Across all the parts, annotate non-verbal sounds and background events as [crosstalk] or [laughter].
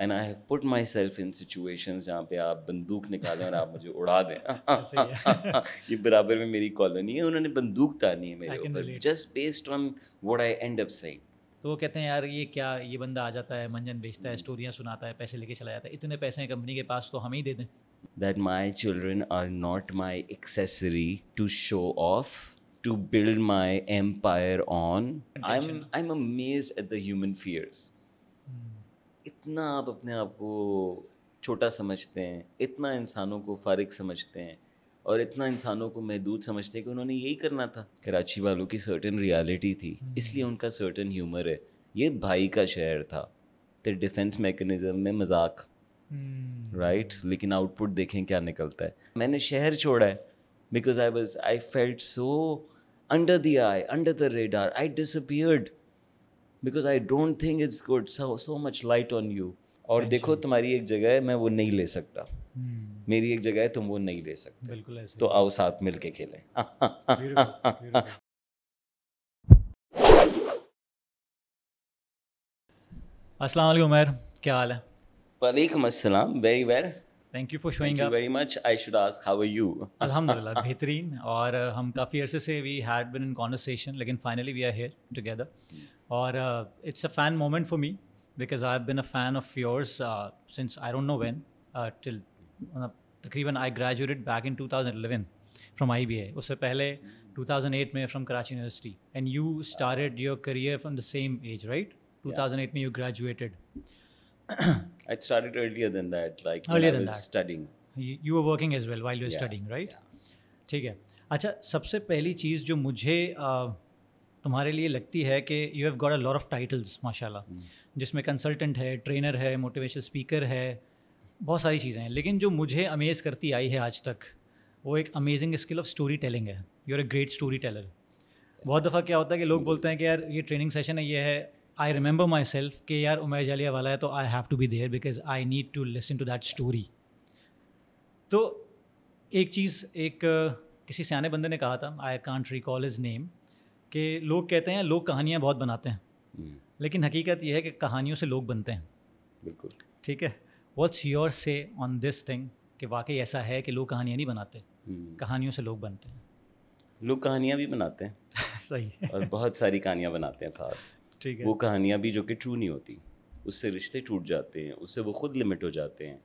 And I have put my self in situations जहाँ पे आप बंदूक निकालें और आप मुझे उड़ा दें। [laughs] [laughs] ये बराबर में मेरी कॉलोनी है उन्होंने बंदूक तानी है मेरे ऊपर just based on what I end up saying तो वो कहते हैं यार ये क्या ये बंदा आ जाता है मंजन बेचता है स्टोरियाँ सुनाता है पैसे लेके चला जाता है इतने पैसे हैं कंपनी के पास तो हम ही दे दें। That that my children are not my accessory to show off to build my empire on. I'm i'm amazed at the human fears. इतना आप अपने आप को छोटा समझते हैं इतना इंसानों को फारिग समझते हैं और इतना इंसानों को महदूद समझते हैं कि उन्होंने यही करना था। कराची वालों की सर्टन रियलिटी थी हम्म। इसलिए उनका सर्टन ह्यूमर है। ये भाई का शहर था तो डिफेंस मैकेनिज्म में मज़ाक राइट right? लेकिन आउटपुट देखें क्या निकलता है। मैंने शहर छोड़ा है because I was I felt so under the I under the radar I disappeared because I don't think it's good so so much light on you और देखो तुम्हारी एक जगह है मैं वो नहीं ले सकता। Hmm. मेरी एक जगह है तुम वो नहीं ले सकते। बिल्कुल ऐसे। तो आओ साथ मिल के खेलें। [laughs] अस्सलाम वालेकुम उमर क्या हाल है? वालेकुम अस्सलाम very well thank you for showing up very much I should ask how are you अल्हम्दुलिल्लाह बेहतरीन। और हम काफ़ी अरसे से we had been in conversation लेकिन finally we are here together और it's a fan moment for me because I have been a fan of yours since I don't know when till तकरीबन I graduated back in 2011 from I उससे पहले 2008 में from Karachi university and you started your career from the same age right 2008 में you graduated I started earlier than that, like earlier than that. studying. You, you were working as well while you were yeah, studying, right? ठीक है अच्छा सबसे पहली चीज़ जो मुझे uh, तुम्हारे लिए लगती है कि you have got a lot of titles माशाल्लाह। जिसमें कंसल्टेंट है ट्रेनर है मोटिवेशनल स्पीकर है बहुत सारी चीज़ें हैं। लेकिन जो मुझे अमेज़ करती आई है आज तक वो एक amazing skill of story telling है। You are a great story teller बहुत दफ़ा क्या होता है कि लोग बोलते हैं कि यार ये ट्रेनिंग सेशन है ये है। आई रिमेंबर माई सेल्फ कि यार उमेर जालिया वाला है तो I have to be there because I need to listen to that story तो एक चीज़ एक किसी सियाने बंदे ने कहा था I can't recall his name कि लोग कहते हैं लोग कहानियाँ बहुत बनाते हैं। hmm. लेकिन हकीकत यह है कि कहानियों से लोग बनते हैं। बिल्कुल। ठीक है? What's your say on this thing कि वाकई ऐसा है कि लोग कहानियाँ नहीं बनाते। hmm. कहानियों से लोग बनते हैं। लोग कहानियाँ भी बनाते हैं। [laughs] सही है। और बहुत सारी कहानियाँ बनाते हैं फात ठीक है। वो कहानियाँ भी जो कि ट्रू नहीं होती उससे रिश्ते टूट जाते हैं उससे वो खुद लिमिट हो जाते हैं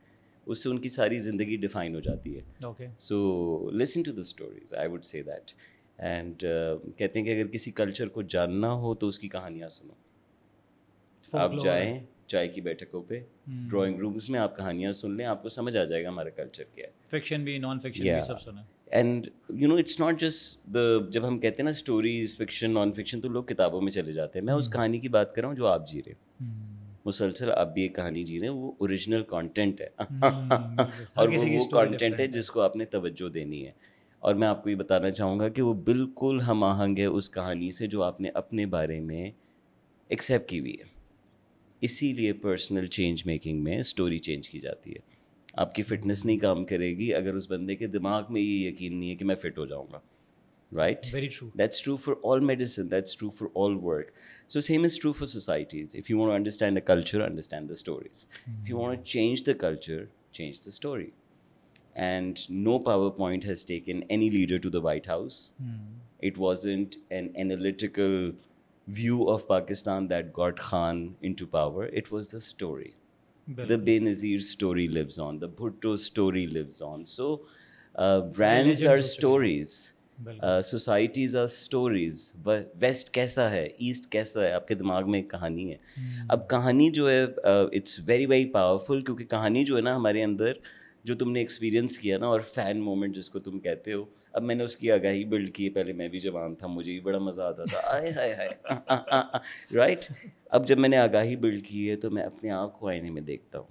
उससे उनकी सारी ज़िंदगी डिफाइन हो जाती है। Okay so listen to the stories I would say that and uh, कहते हैं कि अगर किसी कल्चर को जानना हो तो उसकी कहानियाँ सुनो आप जाएँ चाय की बैठकों पे ड्राइंग रूम्स में आप कहानियाँ सुन लें आपको समझ आ जाएगा हमारा कल्चर क्या है फिक्शन भी नॉन फिक्शन yeah. भी सब सुना and you know it's not just the जब हम कहते हैं ना स्टोरीज फिक्शन नॉन फिक्शन तो लोग किताबों में चले जाते हैं मैं उस कहानी की बात कर रहा हूँ जो आप जी रहे मुसलसल आप भी एक कहानी जी रहे हैं वो ओरिजिनल कंटेंट है और वो वो कंटेंट है जिसको आपने तवज्जो देनी है और मैं आपको ये बताना चाहूँगा कि वो बिल्कुल हम आहंग है उस कहानी से जो आपने अपने बारे में एक्सेप्ट की हुई है। इसीलिए पर्सनल चेंज मेकिंग में स्टोरी चेंज की जाती है। आपकी फिटनेस नहीं काम करेगी अगर उस बंदे के दिमाग में ये यकीन नहीं है कि मैं फिट हो जाऊँगा। Right very true that's true for all medicine that's true for all work so same is true for societies if you want understand the culture understand the stories if you want change the culture change the story and no powerpoint has taken any leader to the white house mm. it wasn't an analytical view of pakistan that got khan into power it was the story the Benazir story lives on, the Bhutto story lives on. So, uh, brands are stories. Societies are stories west कैसा है east कैसा है आपके दिमाग में एक कहानी है hmm. अब कहानी जो है इट्स वेरी वेरी पावरफुल क्योंकि कहानी जो है ना हमारे अंदर जो तुमने एक्सपीरियंस किया ना और फ़ैन मोमेंट जिसको तुम कहते हो अब मैंने उसकी आगाही बिल्ड की पहले मैं भी जवान था मुझे भी बड़ा मज़ा आता था। आए हाय हाय राइट अब जब मैंने आगाही बिल्ड की है तो मैं अपने आप को आईने में देखता हूँ।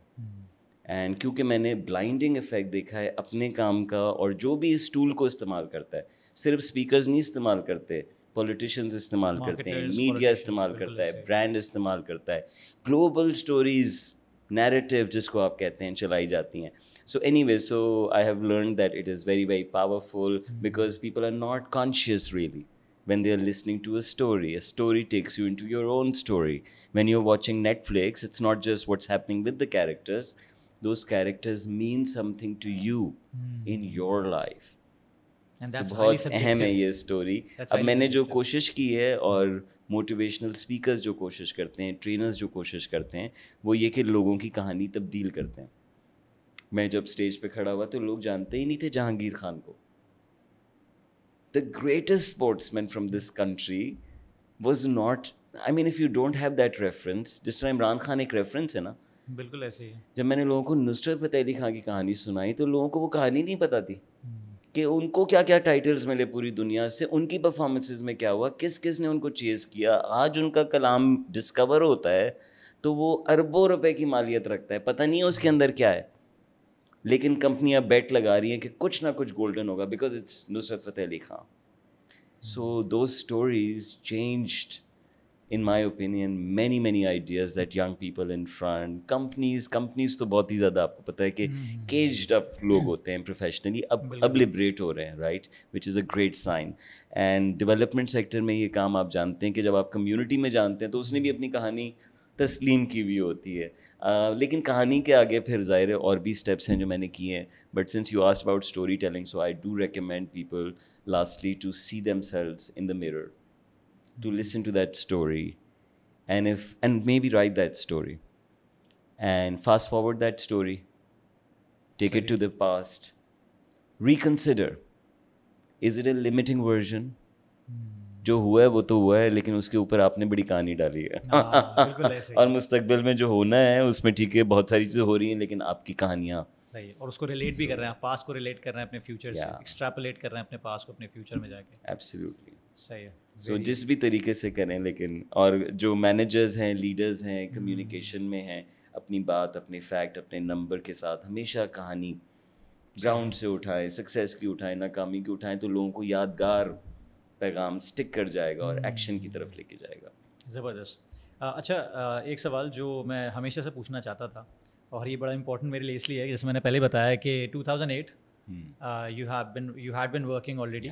And hmm. क्योंकि मैंने ब्लाइंडिंग इफ़ेक्ट देखा है अपने काम का और जो भी इस टूल को इस्तेमाल करता है सिर्फ़ स्पीकर्स नहीं इस्तेमाल करते पॉलिटिशियंस इस्तेमाल करते हैं मीडिया इस्तेमाल करता है ब्रांड इस्तेमाल करता है। ग्लोबल स्टोरीज़ नैरेटिव जिसको आप कहते हैं चलाई जाती हैं। So anyway so I have learn that it is very very powerful because people are not conscious really when they are listening to a story a story takes you into your own story when you are watching Netflix it's not just what's happening with the characters those characters mean something to you in your life बहुत अहम है ये story अब मैंने जो कोशिश की है और. मोटिवेशनल स्पीकर्स जो कोशिश करते हैं ट्रेनर्स जो कोशिश करते हैं वो ये कि लोगों की कहानी तब्दील करते हैं। मैं जब स्टेज पे खड़ा हुआ तो लोग जानते ही नहीं थे जहांगीर खान को। The greatest sportsman from this country was not I mean if you don't have that reference जिस तरह इमरान खान एक रेफरेंस है ना? बिल्कुल ऐसे ही जब मैंने लोगों को नुसरत फतेह अली खान की कहानी सुनाई तो लोगों को वो कहानी नहीं पता थी। कि उनको क्या क्या टाइटल्स मिले पूरी दुनिया से, उनकी परफॉर्मेंसेज में क्या हुआ किस किस ने उनको चेज़ किया। आज उनका कलाम डिस्कवर होता है तो वो अरबों रुपए की मालियत रखता है। पता नहीं है उसके अंदर क्या है। लेकिन कंपनियाँ बेट लगा रही हैं कि कुछ ना कुछ गोल्डन होगा because it's Nusrat Fateh Ali Khan so दो stories changed in my opinion many many ideas that young people in front companies companies तो बहुत ही ज़्यादा आपको पता है कि हम्म, हम्म, केजड अप हम्म। लोग होते हैं प्रोफेशनली अब अब लिबरेट हो रहे हैं right which is a great sign and development sector में ये काम आप जानते हैं कि जब आप कम्यूनिटी में जानते हैं तो उसने भी अपनी कहानी तस्लीम की हुई होती है। लेकिन कहानी के आगे फिर ज़ाहिर है और भी स्टेप्स हैं जो मैंने किए हैं। But since you asked about story telling so I do recommend people lastly to see themselves in the mirror to listen to that story and if and maybe write that story. And fast forward that story take Sorry. it to the past reconsider. Is it a limiting version? जो हुआ है वो तो हुआ है लेकिन उसके ऊपर आपने बड़ी कहानी डाली है। हाँ। और मुस्तकबिल में जो होना है उसमें ठीक है बहुत सारी चीज़ें हो रही हैं लेकिन आपकी कहानियाँ सही है और उसको रिलेट भी कर रहे हैं पास्ट को रिलेट कर रहे हैं अपने फ्यूचर से. एक्सट्रापोलेट कर रहे हैं अपने पास्ट को अपने फ्यूचर में जाके। एब्सोल्युटली सही है। सो so, जिस भी तरीके से करें लेकिन और जो मैनेजर्स हैं लीडर्स हैं कम्युनिकेशन में हैं अपनी बात अपने फैक्ट अपने नंबर के साथ हमेशा कहानी ग्राउंड से उठाएँ सक्सेस की उठाएँ नाकामी की उठाएँ तो लोगों को यादगार पैगाम स्टिक कर जाएगा और एक्शन की तरफ़ लेके जाएगा। ज़बरदस्त। अच्छा एक सवाल जो मैं हमेशा से पूछना चाहता था और ये बड़ा इंपॉर्टेंट मेरे लिए इसलिए है जैसे मैंने पहले बताया कि 2008 you have been you had been working already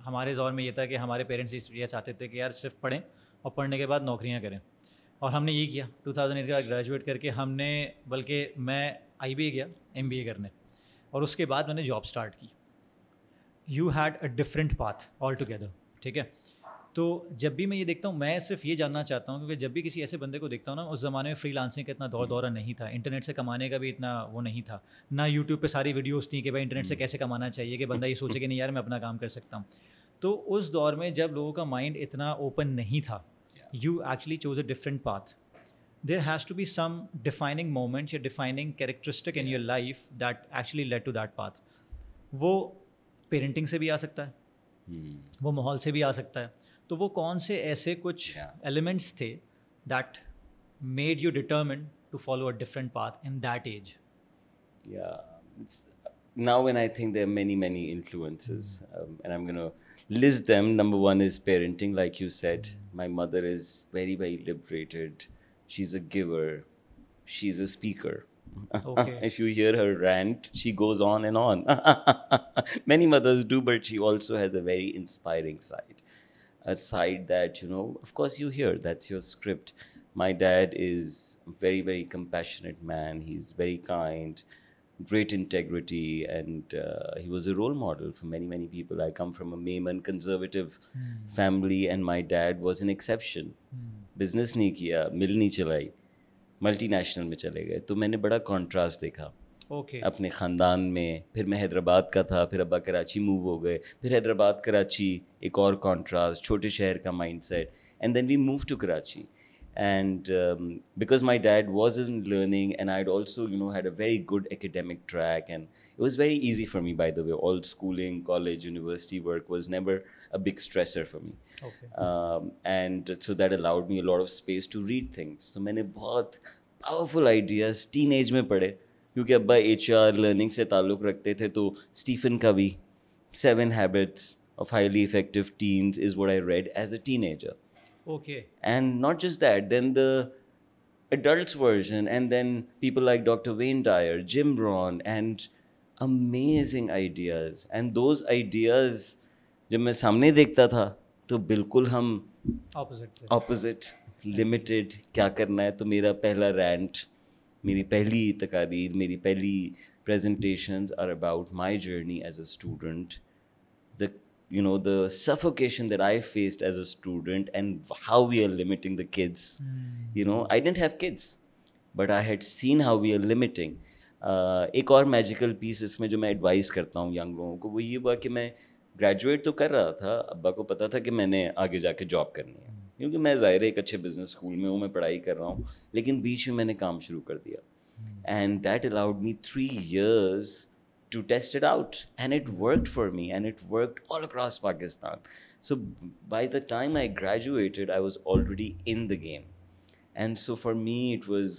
हमारे दौर में ये था कि हमारे पेरेंट्स इस ये चाहते थे कि यार सिर्फ़ पढ़ें और पढ़ने के बाद नौकरियाँ करें। और हमने ये किया। 2008 का ग्रेजुएट करके हमने, बल्कि मैं आई गया एम करने। और उसके बाद मैंने जॉब स्टार्ट की। You had a different path altogether ठीक है? तो जब भी मैं ये देखता हूँ मैं सिर्फ़ ये जानना चाहता हूँ क्योंकि जब भी किसी ऐसे बंदे को देखता हूँ ना उस ज़माने में फ्री लांसिंग का इतना दौर दौरा नहीं था इंटरनेट से कमाने का भी इतना वो नहीं था ना यूट्यूब पे सारी वीडियोस थी कि भाई इंटरनेट से कैसे कमाना चाहिए कि बंदा ये सोचे कि नहीं यार मैं अपना काम कर सकता हूँ। तो उस दौर में जब लोगों का माइंड इतना ओपन नहीं था you actually chose a different path there has to be some defining moment या defining characteristic in your life that actually led to that path वो पेरेंटिंग से भी आ सकता है। Hmm. वो माहौल से भी आ सकता है। तो वो कौन से ऐसे कुछ Yeah. एलिमेंट्स थे that made you determine to follow a different path in that age Yeah. It's, now, when I think there are many, many influences, um, and I'm going to list them. Number one is parenting, like you said. My mother is very, very liberated. She's a giver. She's a speaker. Okay. [laughs] if you hear her rant, she goes on and on. [laughs] Many mothers do, but she also has a very inspiring side. A side that, you know, of course, you hear. That's your script. My dad is a very, very compassionate man. He's very kind, great integrity, and uh, he was a role model for many, many people. I come from a Mayman conservative family, and my dad was an exception. Business नहीं किया मिल नहीं चलाई multinational में चले गए तो मैंने बड़ा कंट्रास्ट देखा ओके okay. अपने ख़ानदान में फिर मैं हैदराबाद का था फिर अब्बा कराची मूव हो गए फिर हैदराबाद कराची एक और कॉन्ट्रास्ट छोटे शहर का mindset and then we move to Karachi and because my dad was in learning and I also you know had a very good academic track and it was very easy for me by the way all schooling college university work was never a big stressor for me and so that allowed me a lot of space to read things तो मैंने बहुत powerful ideas teen age में पढ़े। क्योंकि अब्बा H R learning से ताल्लुक़ रखते थे तो स्टीफन का भी seven habits of highly effective teens is what I read as a teenager okay and not just that then the adults version and then people like dr wayne dyer jim Rohn, and amazing ideas and those ideas जब मैं सामने देखता था तो बिल्कुल हम opposite opposite limited क्या करना है तो मेरा पहला रैंट मेरी पहली तकाबीर मेरी पहली presentations are about my journey as a student the you know the suffocation that I faced as a student and how we are limiting the kids you know I didn't have kids but I had seen how we are limiting एक और magical piece इसमें जो मैं advice करता हूँ young लोगों को वो ये हुआ कि मैं ग्रेजुएट तो कर रहा था अब्बा को पता था कि मैंने आगे जाके जॉब करनी है। क्योंकि मैं ज़ाहिर एक अच्छे बिज़नेस स्कूल में हूँ मैं पढ़ाई कर रहा हूँ लेकिन बीच में मैंने काम शुरू कर दिया and that allowed me three years to test it out and it worked for me and it worked all across pakistan so by the time i graduated i was already in the game and so for me it was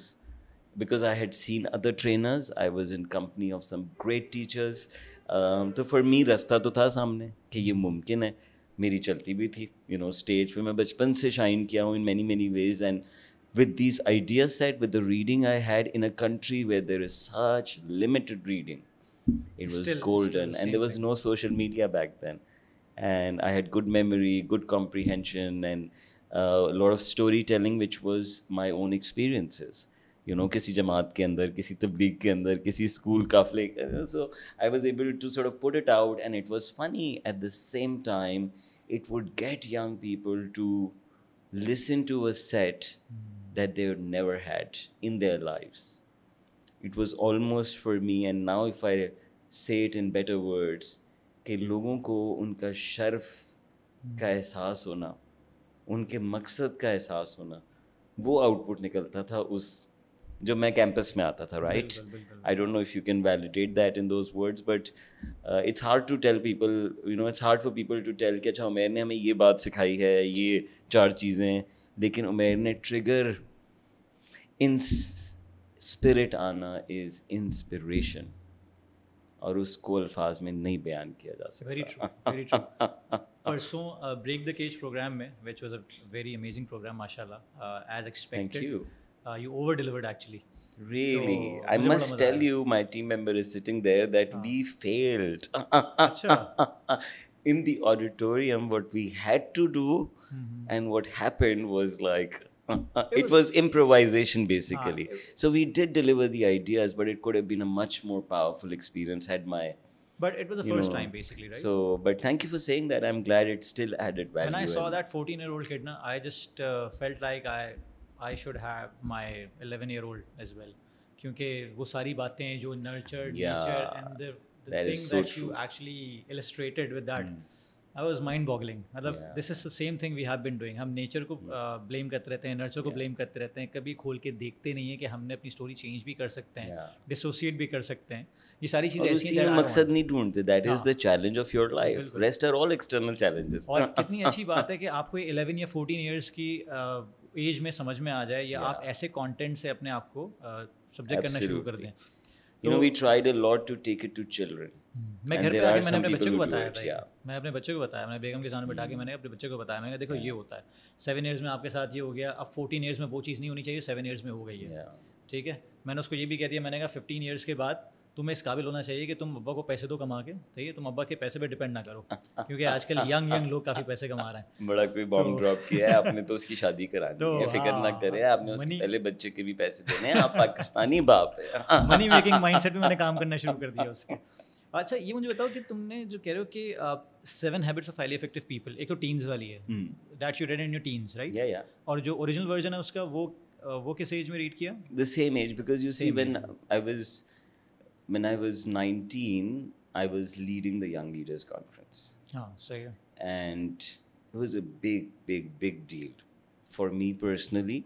because i had seen other trainers i was in company of some great teachers um, so for me rasta to tha samne कि ये मुमकिन है मेरी चलती भी थी you know stage पे मैं बचपन से शाइन किया हूँ in many many ways and with this idea set with the reading I had in a country where there is such limited reading it was golden and there was no social media back then and I had good memory good comprehension and lot of story telling which was my own experiences you know किसी जमात के अंदर किसी तबलीग के अंदर किसी school का flake so I was able to sort put it out and it was funny at the same time it would get young people to listen to a set mm that they never had in their lives. It was almost for me, and now if I say it in better words, कि लोगों को उनका शर्फ का एहसास होना उनके मकसद का एहसास होना वो आउटपुट निकलता था उस जो मैं कैंपस में आता था right I don't know if you can validate that in those words but it's hard to tell people you know it's hard for people to tell कि अच्छा उमेर ने हमें ये बात सिखाई है ये चार चीज़ें लेकिन उमेर ने ट्रिगर इन स्पिरिट आना इज़ इंस्पिरेशन और उसको अल्फाज में नहीं बयान किया जा सकता। वेरी ट्रू वेरी ट्रू परसों ब्रेक द केज प्रोग्राम में which was a very amazing programme माशाल्लाह as expected you uh, you over delivered actually. Really, so, I must tell you, my team member is sitting there that ah. we failed. [laughs] In the auditorium, what we had to do mm-hmm. and what happened was like [laughs] it, was, improvisation ah, basically. Ah, so we did deliver the ideas, but it could have been a much more powerful experience had my. But it was the first know, time basically, right? So, but thank you for saying that. I'm glad it still added value. When I saw that 14 year old kid, na, I just uh, felt like I I should have my 11 year old as well. क्योंकि वो सारी बातें जो nurtured, yeah, nature, and the, the thing so that true. you actually illustrated with that. Mm. I was mind boggling मतलब this is the same thing we have been doing हम nature को blame uh, करते रहते हैं nurture को blame करते रहते हैं। कभी खोल के देखते नहीं है कि हमने अपनी स्टोरी चेंज भी कर सकते हैं डिसोसिएट भी कर सकते हैं। ये सारी चीज़ें ऐसी हैं मकसद नहीं ढूंढते। That is the challenge of your life rest are all external challenges और कितनी अच्छी बात है कि आपको 11 या 14 इयर्स की एज में समझ में आ जाए या आप ऐसे कंटेंट से अपने आप को सब्जेक्ट करना शुरू कर दें। You know we tried a lot to take it to children. मैं घर पे आके मैंने अपने बच्चे को बताया था yeah. मैं अपने बच्चे को बताया मैंने बेगम के सामने बैठा के मैंने अपने बच्चे को बताया मैंने देखो ये होता है। सेवन ईयर्स में आपके साथ ये हो गया अब फोर्टीन ईयर्स में वो चीज़ नहीं होनी चाहिए सेवन ईयर्स में हो गई है। ठीक है? मैंने उसको ये भी कह दिया मैंने कहा फिफ्टीन ईयर्स के बाद तुम्हें इस काबिल होना चाहिए कि तुम अब्बा को पैसे दो कमा के ठीक है? तुम अब्बा के पैसे पे डिपेंड ना करो [laughs] क्योंकि आजकल यंग यंग लोग काफ़ी पैसे कमा रहे हैं। बड़ा कोई बॉम्ब तो, ड्रॉप किया है आपने तो उसकी शादी करा दी तो, है फ़िक्र ना हाँ, करे आपने उसके पहले बच्चे के भी पैसे देने हैं आप पाकिस्तानी बाप है। मनी मेकिंग माइंडसेट में मैंने काम करना शुरू कर दिया उसके। [laughs] अच्छा ये मुझे बताओ कि तुमने जो कह रहे हो कि seven habits of highly effective people एक तो टीन्स वाली है। That you read in your teens right yeah yeah और जो ओरिजिनल वर्जन है उसका वो वो किस एज में रीड किया? The same age because you see when I was when I was 19, I was leading the Young Leaders Conference. Oh, so yeah. And it was a big, big, big deal for me personally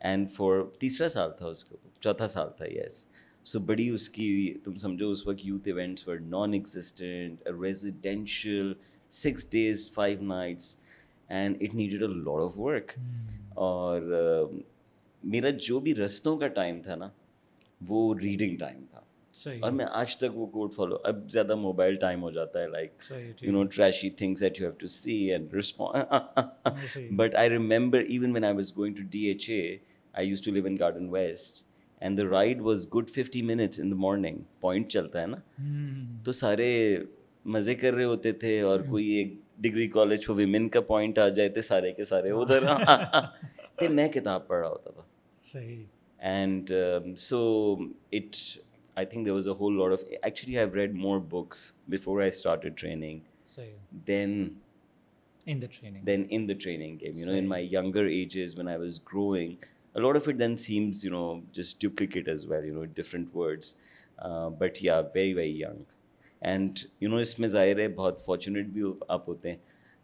and for तीसरा साल था उसका चौथा साल था yes. So बड़ी उसकी तुम समझो उस वक्त youth events were non-existent, a residential, six days, five nights, and it needed a lot of work. Mm. और uh, मेरा जो भी रस्तों का टाइम था ना वो रीडिंग टाइम था और मैं आज तक वो कोड फॉलो अब ज़्यादा मोबाइल टाइम हो जाता है like you know trashy things that you have to see and respond but I remember even when I was going to DHA I used to live in Garden West and the ride was good 50 minutes in the morning point चलता है ना? hmm. तो सारे मज़े कर रहे होते थे और कोई एक डिग्री कॉलेज फॉर विमेन का पॉइंट आ जाए थे सारे के सारे उधर ते [laughs] मैं किताब पढ़ रहा होता था। सही। Um, so it i think there was a whole lot of actually i've read more books before i started training सही than in the training than in the training game you so, know in my younger ages when i was growing a lot of it then seems you know just duplicate as well you know different words uh, but yeah very very young and you know इसमें ज़ाहिर है बहुत fortunate भी हो- आप होते हैं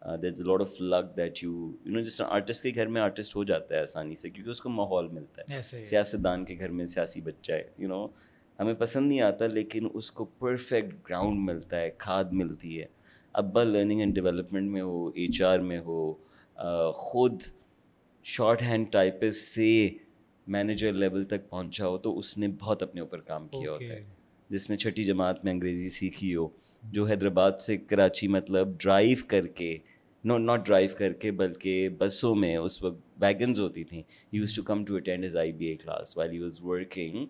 uh, there's a lot of luck that you you know just artist के घर में artist हो जाता है आसानी से क्योंकि उसको माहौल मिलता है ही। सियासतदान के घर में सियासी बच्चा है यू नो हमें पसंद नहीं आता लेकिन उसको परफेक्ट ग्राउंड मिलता है खाद मिलती है। अब्बा लर्निंग एंड डेवलपमेंट में हो एचआर में हो खुद शॉर्ट हैंड टाइपिस्ट से मैनेजर लेवल तक पहुँचा हो तो उसने बहुत अपने ऊपर काम किया okay. होता है। जिसने छठी जमात में अंग्रेज़ी सीखी हो जो हैदराबाद से कराची मतलब ड्राइव करके नो नॉट ड्राइव करके बल्कि बसों में उस वक्त वैगन्स होती थी। Use to come to attend his I B A class while he was working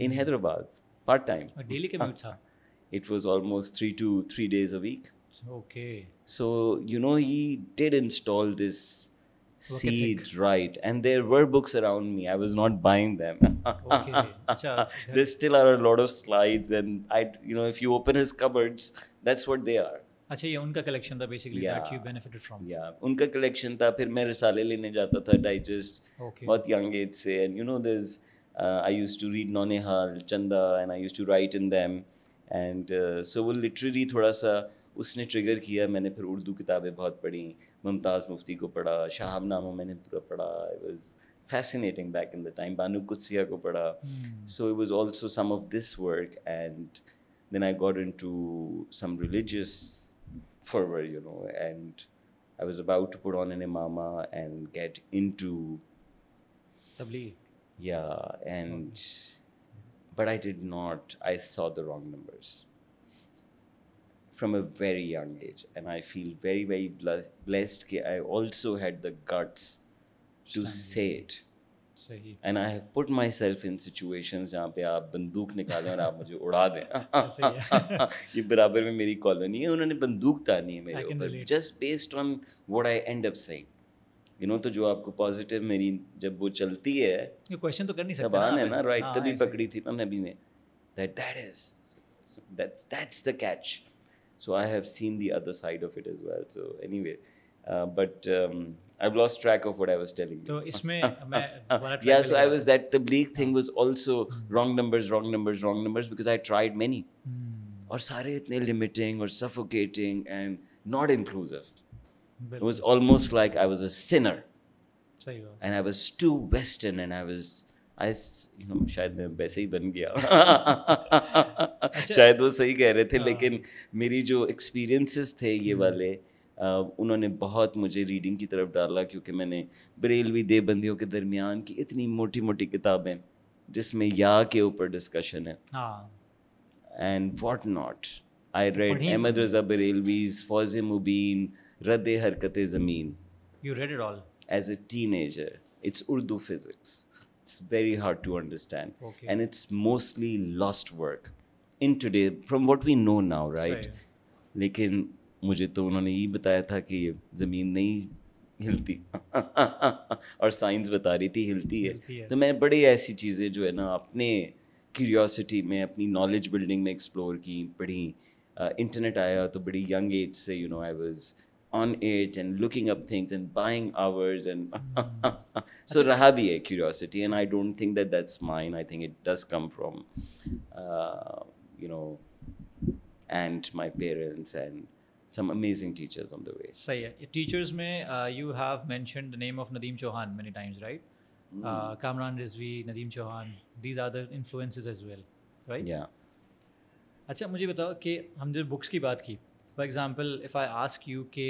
in Hyderabad part time और डेली कम्यूट था it was almost three to three days a week okay so you know he did install this Work seed ethic. right and there were books around me i was not buying them [laughs] Okay. अच्छा, there still are a lot of slides and i you know if you open his cupboards that's what they are अच्छा ये उनका collection था basically that Yeah. You benefited from yeah उनका collection था फिर मैं रिसाले लेने जाता था digest Okay. बहुत young age से and you know there's uh, I used to read Nonehal Chanda and I used to write in them and uh, so वो literally थोड़ा सा उसने ट्रिगर किया मैंने फिर उर्दू किताबें बहुत पढ़ी मुमताज़ मुफ्ती को पढ़ा शाहबनामा मैंने पूरा पढ़ा it was fascinating back in the time बानू कुत्सिया को पढ़ा so it was also some of this work and then I got into some religious fervor you know and I was about to put on an imama and get into Tabligh yeah and but I did not I saw the wrong numbers from a very young age and I feel very very blessed, blessed that I also had the guts to say it सही and I have put myself in situations जहाँ पे आप बंदूक निकालें और आप मुझे उड़ा दें ये बराबर में मेरी कॉलोनी है उन्होंने बंदूक तानी है मेरे ऊपर just based on what I end up saying you know तो जो आपको पॉजिटिव मेरी जब वो चलती है ये क्वेश्चन तो कर नहीं सकते है ना राइट हाँ, तभी। पकड़ी थी ना नबी ने that that is that's that's the catch so i have seen the other side of it as well so anyway uh, but um, i've lost track of what i was telling you तो इसमें मैं yeah so i was that tabligh thing was also wrong numbers wrong numbers wrong numbers because i tried many हम्म, और सारे इतने limiting or suffocating and not inclusive it was almost like i was a sinner. सही बात। And I was too Western, and I was, I, s- you know, शायद मैं वैसे ही बन गया। शायद वो सही कह रहे थे हाँ। लेकिन मेरी जो एक्सपीरियंसेस थे ये वाले अ, उन्होंने बहुत मुझे रीडिंग की तरफ़ डाला क्योंकि मैंने बरेलवी देवबंदियों के दरमियान की इतनी मोटी मोटी किताबें जिसमें या के ऊपर डिस्कशन है। हाँ। And whatnot. I read पढ़ी Ahmed तुमने? Raza Barelvi's रद हरकत ज़मीन। You read it all as a teenager it's Urdu physics it's very hard to understand and it's mostly lost work in today from what we know now right लेकिन मुझे तो उन्होंने यही बताया था कि ये ज़मीन नहीं हिलती। [laughs] और साइंस बता रही थी हिलती है, हिलती है। तो मैं बड़ी ऐसी चीज़ें जो है ना अपने क्यूरियोसिटी में अपनी नॉलेज बिल्डिंग में एक्सप्लोर की पढ़ी। इंटरनेट आया तो बड़ी यंग एज से you know I was on it and looking up things and buying hours and [laughs] so raha bhi hai curiosity and i don't think that that's mine i think it does come from uh, you know and my parents and some amazing teachers on the way सही है teachers में you have mentioned the name of Nadeem Chauhan many times right Kamran Rizvi Nadeem Chauhan these are the influences as well right yeah अच्छा मुझे बताओ कि हम जब books की बात की for example if I ask you कि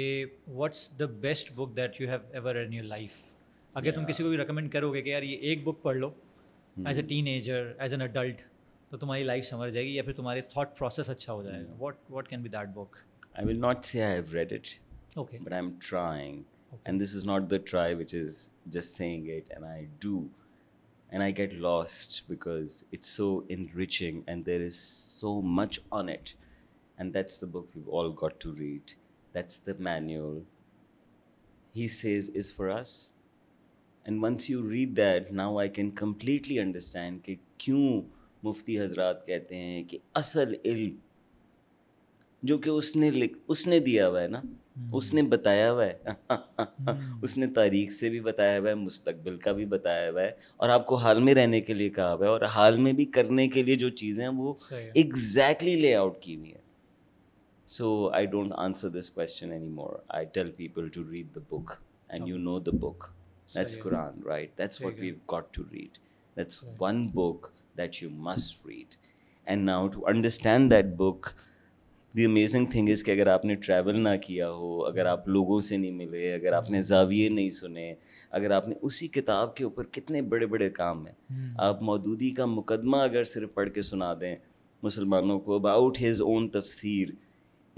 what's the best book that you have ever in your life अगर तुम किसी को भी रिकमेंड करोगे कि यार ये एक बुक पढ़ लो as a teenager as an adult तो तुम्हारी लाइफ समझ जाएगी या फिर तुम्हारे थॉट प्रोसेस अच्छा हो जाएगा। What what can be that book i will not say i have read it okay but i'm trying. And this is not the try which is just saying it and i do. And i get lost because it's so enriching and there is so much on it. And that's the book we've all got to read. That's the manual. He says is for us. And once you read that now i can completely understand कि क्यों मुफ्ती हजरात कहते हैं कि असल इल्म जो कि उसने लिख उसने दिया हुआ है ना? हम्म। उसने बताया हुआ है। हम्म। [laughs] उसने तारीख से भी बताया हुआ है मुस्तकबिल का भी बताया हुआ है और आपको हाल में रहने के लिए कहा हुआ है और हाल में भी करने के लिए जो चीज़ें हैं वो एग्जैक्टली ले आउट की हुई है। So I don't answer this question anymore I tell people to read the book and you know the book that's Quran right that's what we got to read that's one book that you must read and now to understand that book the amazing thing is कि अगर आपने travel ना किया हो अगर आप लोगों से नहीं मिले अगर आपने जाविये नहीं सुने अगर आपने उसी किताब के ऊपर कितने बड़े बड़े काम हैं hmm. आप मौदूदी का मुकदमा अगर सिर्फ़ पढ़ के सुना दें मुसलमानों को अबाउट हिज ओन तफसीर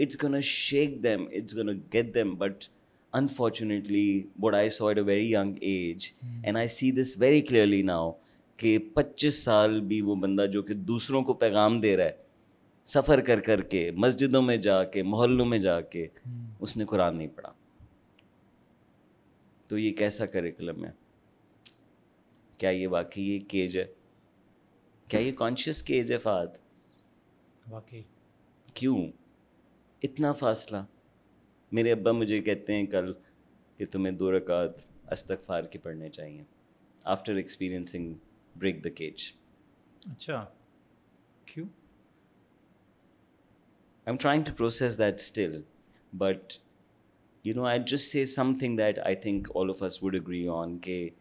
it's gonna shake them it's gonna get them but unfortunately what I saw at a very young age and I see this very clearly now कि 25 साल भी वो बंदा जो कि दूसरों को पैगाम दे रहा है सफ़र कर कर के मस्जिदों में जाके मोहल्लों में जाके हम्म। उसने कुरान नहीं पढ़ा। तो ये कैसा करिकुलम है? क्या ये वाकई ये केज है? क्या ये कॉन्शियस केज है फाद वाकई। क्यों? इतना फासला। मेरे अब्बा मुझे कहते हैं कल कि तुम्हें दो रकात अस्तगफार के पढ़ने चाहिए after experiencing break the cage अच्छा। क्यों? I'm trying to process that still, but you know, I'd just say something that I think all of us would agree on कि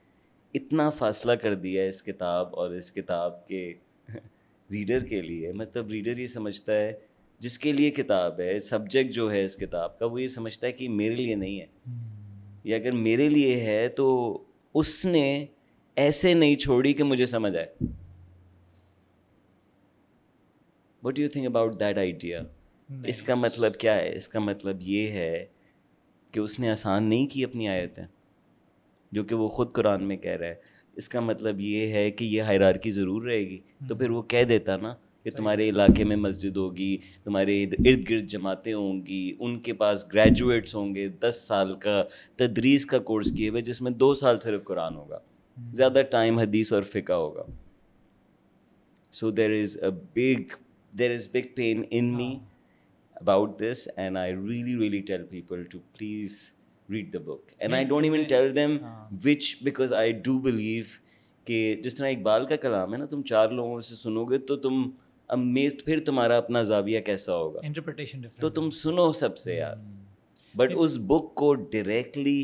इतना फासला कर दिया इस किताब और इस किताब के [laughs] रीडर के लिए। मतलब रीडर ये समझता है जिसके लिए किताब है सब्जेक्ट जो है इस किताब का वो ये समझता है कि मेरे लिए नहीं है। hmm. या अगर मेरे लिए है तो उसने ऐसे नहीं छोड़ी कि मुझे समझ आए। What you think about that idea इसका मतलब क्या है? इसका मतलब ये है कि उसने आसान नहीं की अपनी आयतें जो कि वो ख़ुद कुरान में कह रहा है। इसका मतलब ये है कि ये हैरारकी ज़रूर रहेगी। तो फिर वो कह देता ना कि तुम्हारे इलाके में मस्जिद होगी तुम्हारे इर्द गिर्द जमातें होंगी उनके पास ग्रेजुएट्स होंगे दस साल का तदरीस का कोर्स किए हुए जिसमें दो साल सिर्फ़ कुरान होगा। हम्म। ज़्यादा टाइम हदीस और फ़िका होगा। So there is a big there is big pain in me about this, and I really, really tell people to please read the book. And I don't even tell them which because I do believe कि जिस तरह इकबाल का कलाम है ना तुम चार लोगों से सुनोगे तो तुम अमेज फिर तुम्हारा अपना जाविया कैसा होगा? इंटरप्रिटेशन तो तुम सुनो सबसे यार। बट उस बुक को डायरेक्टली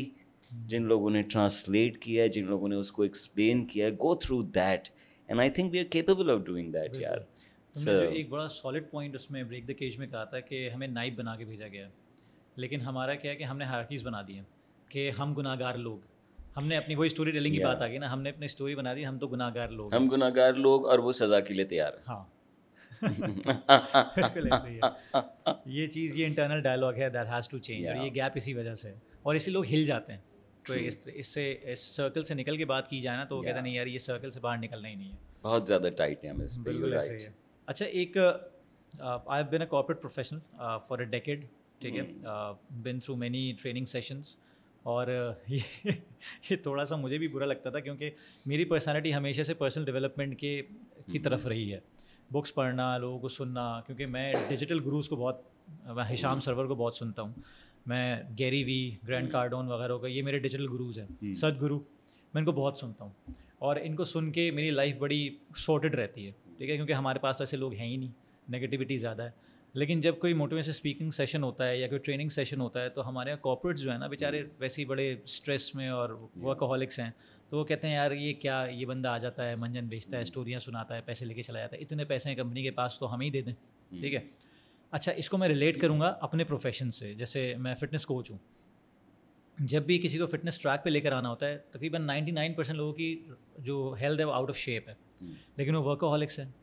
जिन लोगों ने ट्रांसलेट किया है जिन लोगों ने उसको एक्सप्लेन किया है go through that and I think we are capable of doing that यार। जो एक बड़ा सॉलिड पॉइंट उसमें ब्रेक द केज में कहा था कि हमें नाइब बना के भेजा गया। लेकिन हमारा क्या है कि हमने हारकीज़ बना दी हैं कि हम गुनागार लोग। हमने अपनी वही स्टोरी टेलिंग की बात आ गई ना हमने अपनी स्टोरी बना दी हम तो गुनागार लोग हम गुनागार लोग और वो सज़ा के लिए तैयार हाँ। बिल्कुल ऐसे ही है। ये चीज़ ये इंटरनल डायलॉग है दैट हैज़ टू चेंज और ये गैप इसी वजह से और इसी लोग हिल जाते हैं। तो इस इससे इस सर्कल से निकल के बात की जाए ना तो वो कहते हैं नहीं यार ये सर्कल से बाहर निकलना ही नहीं है। बहुत ज़्यादा टाइट है हम इस बिल्कुल ऐसे ही अच्छा एक I have been a corporate professional for a decade ठीक है? Been through many training sessions और uh, [laughs] ये ये थोड़ा सा मुझे भी बुरा लगता था क्योंकि मेरी पर्सनालिटी हमेशा से पर्सनल डेवलपमेंट के की तरफ़ hmm. रही है। बुक्स पढ़ना लोगों को सुनना क्योंकि मैं डिजिटल गुरुज को बहुत हिशाम सरवर को बहुत सुनता हूँ। मैं गैरी वी ग्रैंड कार्डोन वगैरह का ये मेरे डिजिटल गुरूज़ हैं। Hmm. सदगुरु मैं इनको बहुत सुनता हूँ। और इनको सुन के मेरी लाइफ बड़ी सॉर्टेड रहती है ठीक है? क्योंकि हमारे पास तो ऐसे लोग हैं ही नहीं नेगेटिविटी ज़्यादा है। लेकिन जब कोई मोटिवेशन स्पीकिंग सेशन होता है या कोई ट्रेनिंग सेशन होता है तो हमारे यहाँ कॉपरेट्स जो है ना बेचारे वैसे ही बड़े स्ट्रेस में और वर्कहॉलिक्स हैं। तो वो कहते हैं यार ये क्या ये बंदा आ जाता है मंजन बेचता है स्टोरियाँ सुनाता है पैसे लेके चला जाता है इतने पैसे हैं कंपनी के पास तो हम ही दे दें। hmm. ठीक है? अच्छा इसको मैं रिलेट करूँगा अपने प्रोफेशन से। जैसे मैं फ़िटनेस कोच हूँ। जब भी किसी को फिटनेस ट्रैक पे लेकर आना होता है तकरीबन 99 परसेंट लोगों की जो हेल्थ है वो आउट ऑफ़ शेप है। लेकिन वो वर्कोहलिक्स हैं।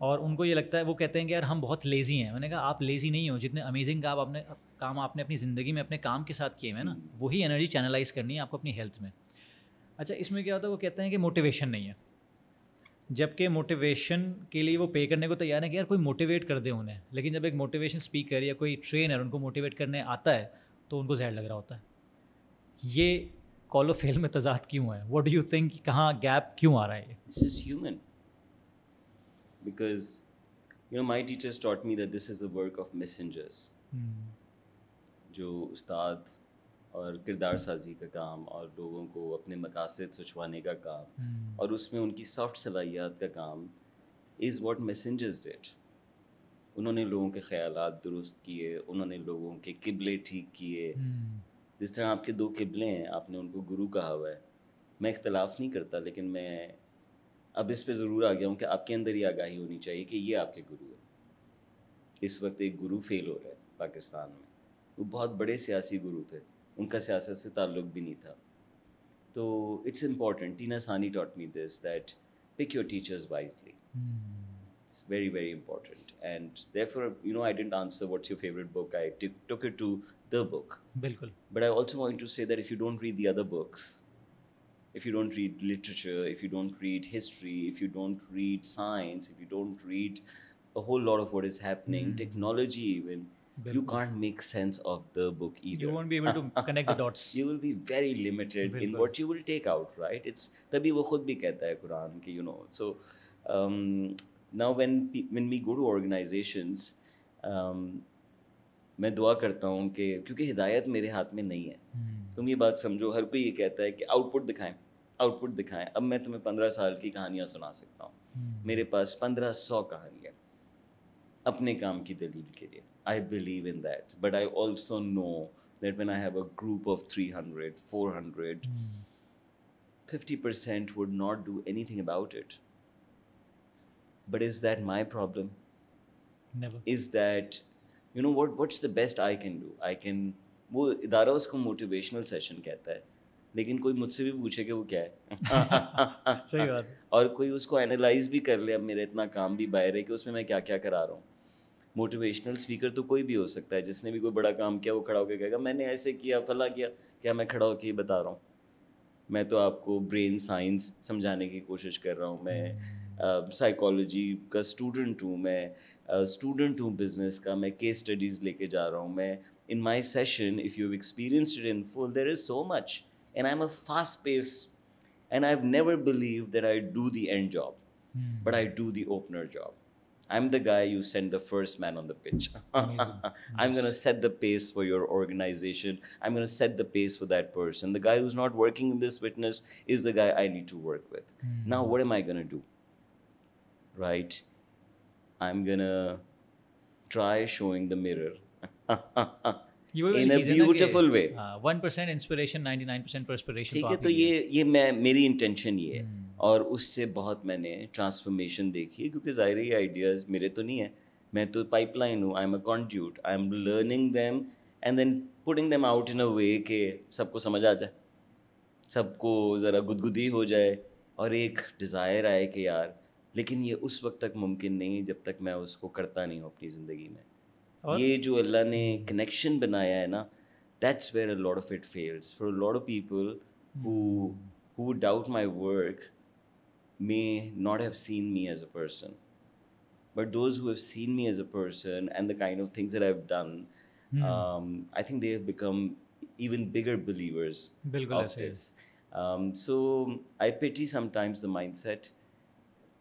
और उनको ये लगता है वो कहते हैं कि यार हम बहुत लेज़ी हैं। मैंने कहा आप लेज़ी नहीं हो जितने अमेजिंग काम आपने काम आपने अपनी ज़िंदगी में अपने काम के साथ किए हैं ना हम्म। वही एनर्जी चैनलाइज करनी है आपको अपनी हेल्थ में। अच्छा इसमें क्या होता है वो कहते हैं कि मोटिवेशन नहीं है। जबकि मोटिवेशन के लिए वो पे करने को तैयार है कि यार कोई मोटिवेट कर दे उन्हें। लेकिन जब एक मोटिवेशन स्पीकर या कोई ट्रेनर उनको मोटिवेट करने आता है तो उनको जहर लग रहा होता है। ये कॉलो फेल में तजाद क्यों है? वॉट डू यू थिंक कहाँ गैप क्यों आ रहा है human. Because, you know, my teachers taught me that this is the work of messengers. जो उस्ताद और किरदार साजी का काम और लोगों को अपने मकासद सुचवाने का काम और उसमें उनकी सॉफ्ट सलाहियत का काम इज़ वॉट मैसेंजर्स डेट उन्होंने लोगों के ख्याल दुरुस्त किए उन्होंने लोगों के किबले ठीक किए। जिस तरह आपके दो किबले हैं आपने उनको गुरु कहा हुआ है। मैं इख्तलाफ नहीं करता लेकिन मैं अब इस पे ज़रूर आ गया हूँ कि आपके अंदर ही आगाही होनी चाहिए कि ये आपके गुरु हैं। इस वक्त एक गुरु फेल हो रहा है पाकिस्तान में। वो बहुत बड़े सियासी गुरु थे। उनका सियासत से ताल्लुक भी नहीं था। तो it's important Tina Sani taught me this that pick your teachers wisely it's very very important and there you know I don't answer what's your favourite book I stick to the book बिल्कुल। But I also want to say that if you don't read the other books if you don't read literature if you don't read history if you don't read science if you don't read a whole lot of what is happening mm. technology even you can't make sense of the book either you won't be able to connect the dots you will be very limited in बिल्कुल। what you will take out right it's तभी वो खुद भी कहता है कुरान कि you know so um, now when when we go to organizations um, मैं दुआ करता हूँ कि क्योंकि हिदायत मेरे हाथ में नहीं है तुम ये बात समझो हर कोई ये कहता है कि आउटपुट दिखाएँ आउटपुट दिखाएँ। अब मैं तुम्हें पंद्रह साल की कहानियाँ सुना सकता हूँ। हम्म। मेरे पास पंद्रह सौ कहानियाँ अपने काम की दलील के लिए। I believe in that but I also know that when I have a group of three hundred four hundred fifty percent would not do anything about it but is that my problem is that you know what what's the best I can do I can वो इदारा उसको motivational session कहता है। लेकिन कोई मुझसे भी पूछे कि वो क्या है। [laughs] सही बात। और कोई उसको एनालाइज भी कर ले अब मेरा इतना काम भी बाहर है कि उसमें मैं क्या क्या करा रहा हूँ। मोटिवेशनल स्पीकर तो कोई भी हो सकता है जिसने भी कोई बड़ा काम किया वो खड़ा होकर कहेगा मैंने ऐसे किया फला किया। क्या मैं खड़ा होकर ये बता रहा हूँ। मैं तो आपको ब्रेन साइंस समझाने की कोशिश कर रहा हूँ। मैं साइकोलॉजी uh, का स्टूडेंट हूँ मैं स्टूडेंट हूँ बिज़नेस का मैं केस स्टडीज़ लेके जा रहा हूँ। मैं in my session if you it in full there is so much and i'm a fast paced and i've never believed that i do the end job hmm. but i do the opener job. I'm the guy you send the first man on the pitch. [laughs] I'm going to set the pace for your organization. I'm going to set the pace for that person. The guy who's not working in this witness is the guy i need to work with. Hmm. Now what am i going to do? Right? I'm going to try showing the mirror [laughs] ये वही in वाली a चीज़ है ना कि, beautiful way. हाँ, 1% inspiration 99% perspiration ठीक है तो ये ये मैं मेरी इंटेंशन ये है। और उससे बहुत मैंने ट्रांसफॉर्मेशन देखी है क्योंकि ज़ाहिर है ये आइडियाज़ मेरे तो नहीं है। मैं तो पाइपलाइन हूँ I am a conduit I am learning them and then putting them out in a way कि सबको समझ आ जाए सबको ज़रा गुदगुदी हो जाए और एक डिज़ायर आए कि यार लेकिन ये उस वक्त तक मुमकिन नहीं जब तक मैं उसको करता नहीं हूँ अपनी ज़िंदगी में। और- ये जो अल्लाह ने कनेक्शन बनाया है ना that's where a lot of it fails for a lot of people my work may not have seen me as a person but those who have seen me as a person and the kind of things that i've done um, i think they have become even bigger believers बिल्कुल of ही है। this um, so i pity sometimes the mindset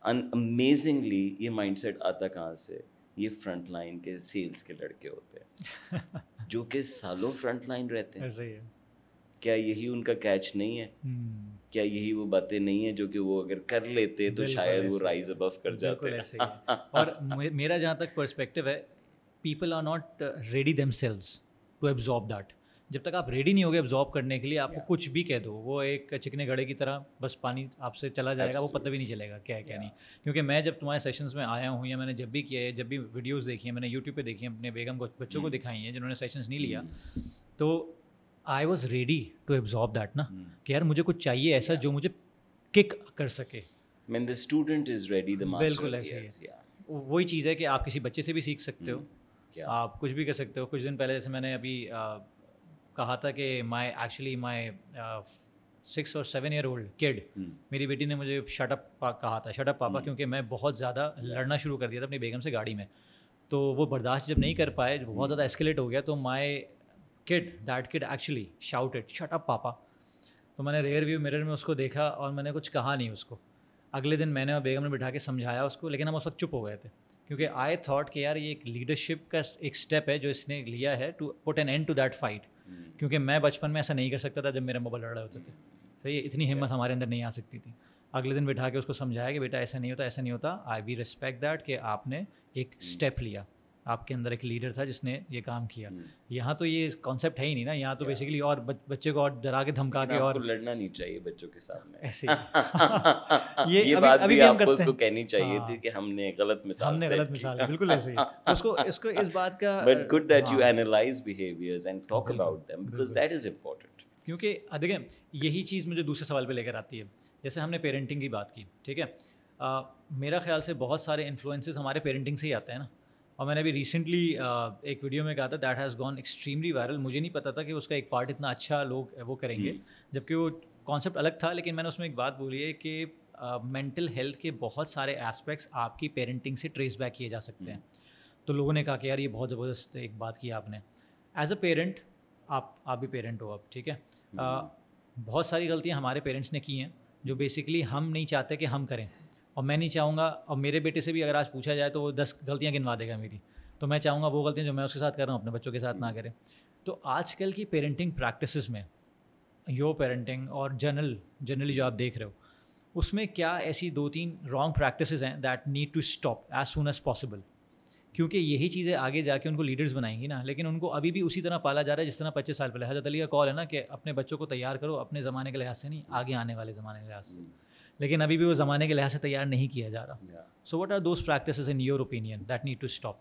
and amazingly ये mindset आता कहाँ से ये front line के sales के लड़के होते हैं जो कि सालों फ्रंट लाइन रहते हैं। ऐसे ही है। क्या यही उनका कैच नहीं है? हम्म, क्या यही वो बातें नहीं है जो कि वो अगर कर लेते तो शायद वो राइज अबव कर जाते ऐसे ही और मेरा जहाँ तक पर्सपेक्टिव है people are not ready themselves to absorb that जब तक आप रेडी नहीं होगे एब्जॉर्ब करने के लिए आपको Yeah. कुछ भी कह दो वो एक चिकने घड़े की तरह बस पानी आपसे चला जाएगा वो पता भी नहीं चलेगा क्या है क्या Yeah. नहीं क्योंकि मैं जब तुम्हारे सेशंस में आया हूँ या मैंने जब भी किया है जब भी वीडियोस देखी हैं मैंने यूट्यूब पे देखी हैं अपने बेगम को बच्चों को Hmm. दिखाई हैं जिन्होंने सेशंस नहीं लिया Hmm. तो I was ready to absorb that ना Hmm. कि यार मुझे कुछ चाहिए ऐसा जो मुझे किक कर सके When the student is ready, the master बिल्कुल ऐसे is. Yeah. वही चीज़ है कि आप किसी बच्चे से भी सीख सकते हो Yeah. आप कुछ भी कर सकते हो कुछ दिन पहले जैसे मैंने अभी कहा था कि माई एक्चुअली माई सिक्स और सेवन ईयर ओल्ड किड मेरी बेटी ने मुझे शटअप कहा था शटअप पापा क्योंकि मैं बहुत ज़्यादा लड़ना शुरू कर दिया था अपनी बेगम से गाड़ी में। तो वो बर्दाश्त जब नहीं कर पाए जब बहुत ज़्यादा एस्केलेट हो गया तो my kid that kid actually shouted shut up पापा. तो मैंने रेयर व्यू मिरर में उसको देखा और मैंने कुछ कहा नहीं उसको। अगले दिन मैंने और बेगम ने बिठा के समझाया उसको लेकिन हम उस वक्त चुप हो गए थे। क्योंकि आई थॉट कि यार ये एक लीडरशिप का एक स्टेप है जो इसने लिया है to put an end to that fight क्योंकि मैं बचपन में ऐसा नहीं कर सकता था जब मेरे मोबाइल लड़ रहे होते थे। सही है इतनी हिम्मत हमारे अंदर नहीं आ सकती थी। अगले दिन बिठा के उसको समझाया कि बेटा ऐसा नहीं होता ऐसा नहीं होता। आई वी रिस्पेक्ट दैट कि आपने एक स्टेप लिया। आपके अंदर एक लीडर था जिसने ये काम किया। hmm. यहाँ तो ये कॉन्सेप्ट है ही नहीं ना यहाँ तो बेसिकली और बच्चे को और डरा के धमका के और लड़ना नहीं चाहिए बच्चों के सामने। ऐसे [laughs] ये ये बात अभी भी आपको उसको कहनी चाहिए हाँ, थी कि हमने गलत मिसाल हमने गलत मिसाल बिल्कुल ऐसे ही। उसको इसको इस बात का but good that you analyse behaviours and talk about them because that is important क्योंकि देखें यही चीज़ मुझे दूसरे सवाल पे लेकर आती है। जैसे हमने पेरेंटिंग की बात की ठीक है? मेरा ख्याल से बहुत सारे इन्फ्लुएंसेस हमारे पेरेंटिंग से ही आते हैं ना। और मैंने अभी रिसेंटली एक वीडियो में कहा था that has gone extremely viral मुझे नहीं पता था कि उसका एक पार्ट इतना अच्छा लोग वो करेंगे। हम्म। जबकि वो कॉन्सेप्ट अलग था लेकिन मैंने उसमें एक बात बोली है कि मेंटल uh, हेल्थ के बहुत सारे एस्पेक्ट्स आपकी पेरेंटिंग से ट्रेस बैक किए जा सकते हैं। हम्म। तो लोगों ने कहा कि यार ये बहुत ज़बरदस्त एक बात की आपने। एज अ पेरेंट आप आप भी पेरेंट हो आप ठीक है? uh, बहुत सारी गलतियाँ हमारे पेरेंट्स ने की हैं जो बेसिकली हम नहीं चाहते कि हम करें। और मैं नहीं चाहूँगा और मेरे बेटे से भी अगर आज पूछा जाए तो वो दस गलतियाँ गिनवा देगा मेरी। तो मैं चाहूँगा वो गलतियाँ जो मैं उसके साथ कर रहा हूँ अपने बच्चों के साथ ना करें। तो आजकल की पेरेंटिंग प्रैक्टिस में यो पेरेंटिंग और जनरल जनरली जो आप देख रहे हो उसमें क्या ऐसी दो तीन रॉन्ग प्रैक्टिस हैं that need to stop as soon as possible क्योंकि यही चीज़ें आगे जाके उनको लीडर्स बनाएँगी ना लेकिन उनको अभी भी उसी तरह पाला जा रहा है जिस तरह पच्चीस साल पहले। हज़रत अली का कॉल है ना कि अपने बच्चों को तैयार करो अपने ज़माने के लिहाज से नहीं आगे आने वाले ज़माने के लिहाज से। लेकिन अभी भी वो ज़माने के लिहाज से तैयार नहीं किया जा रहा so what are those practice in your opinion that need to stop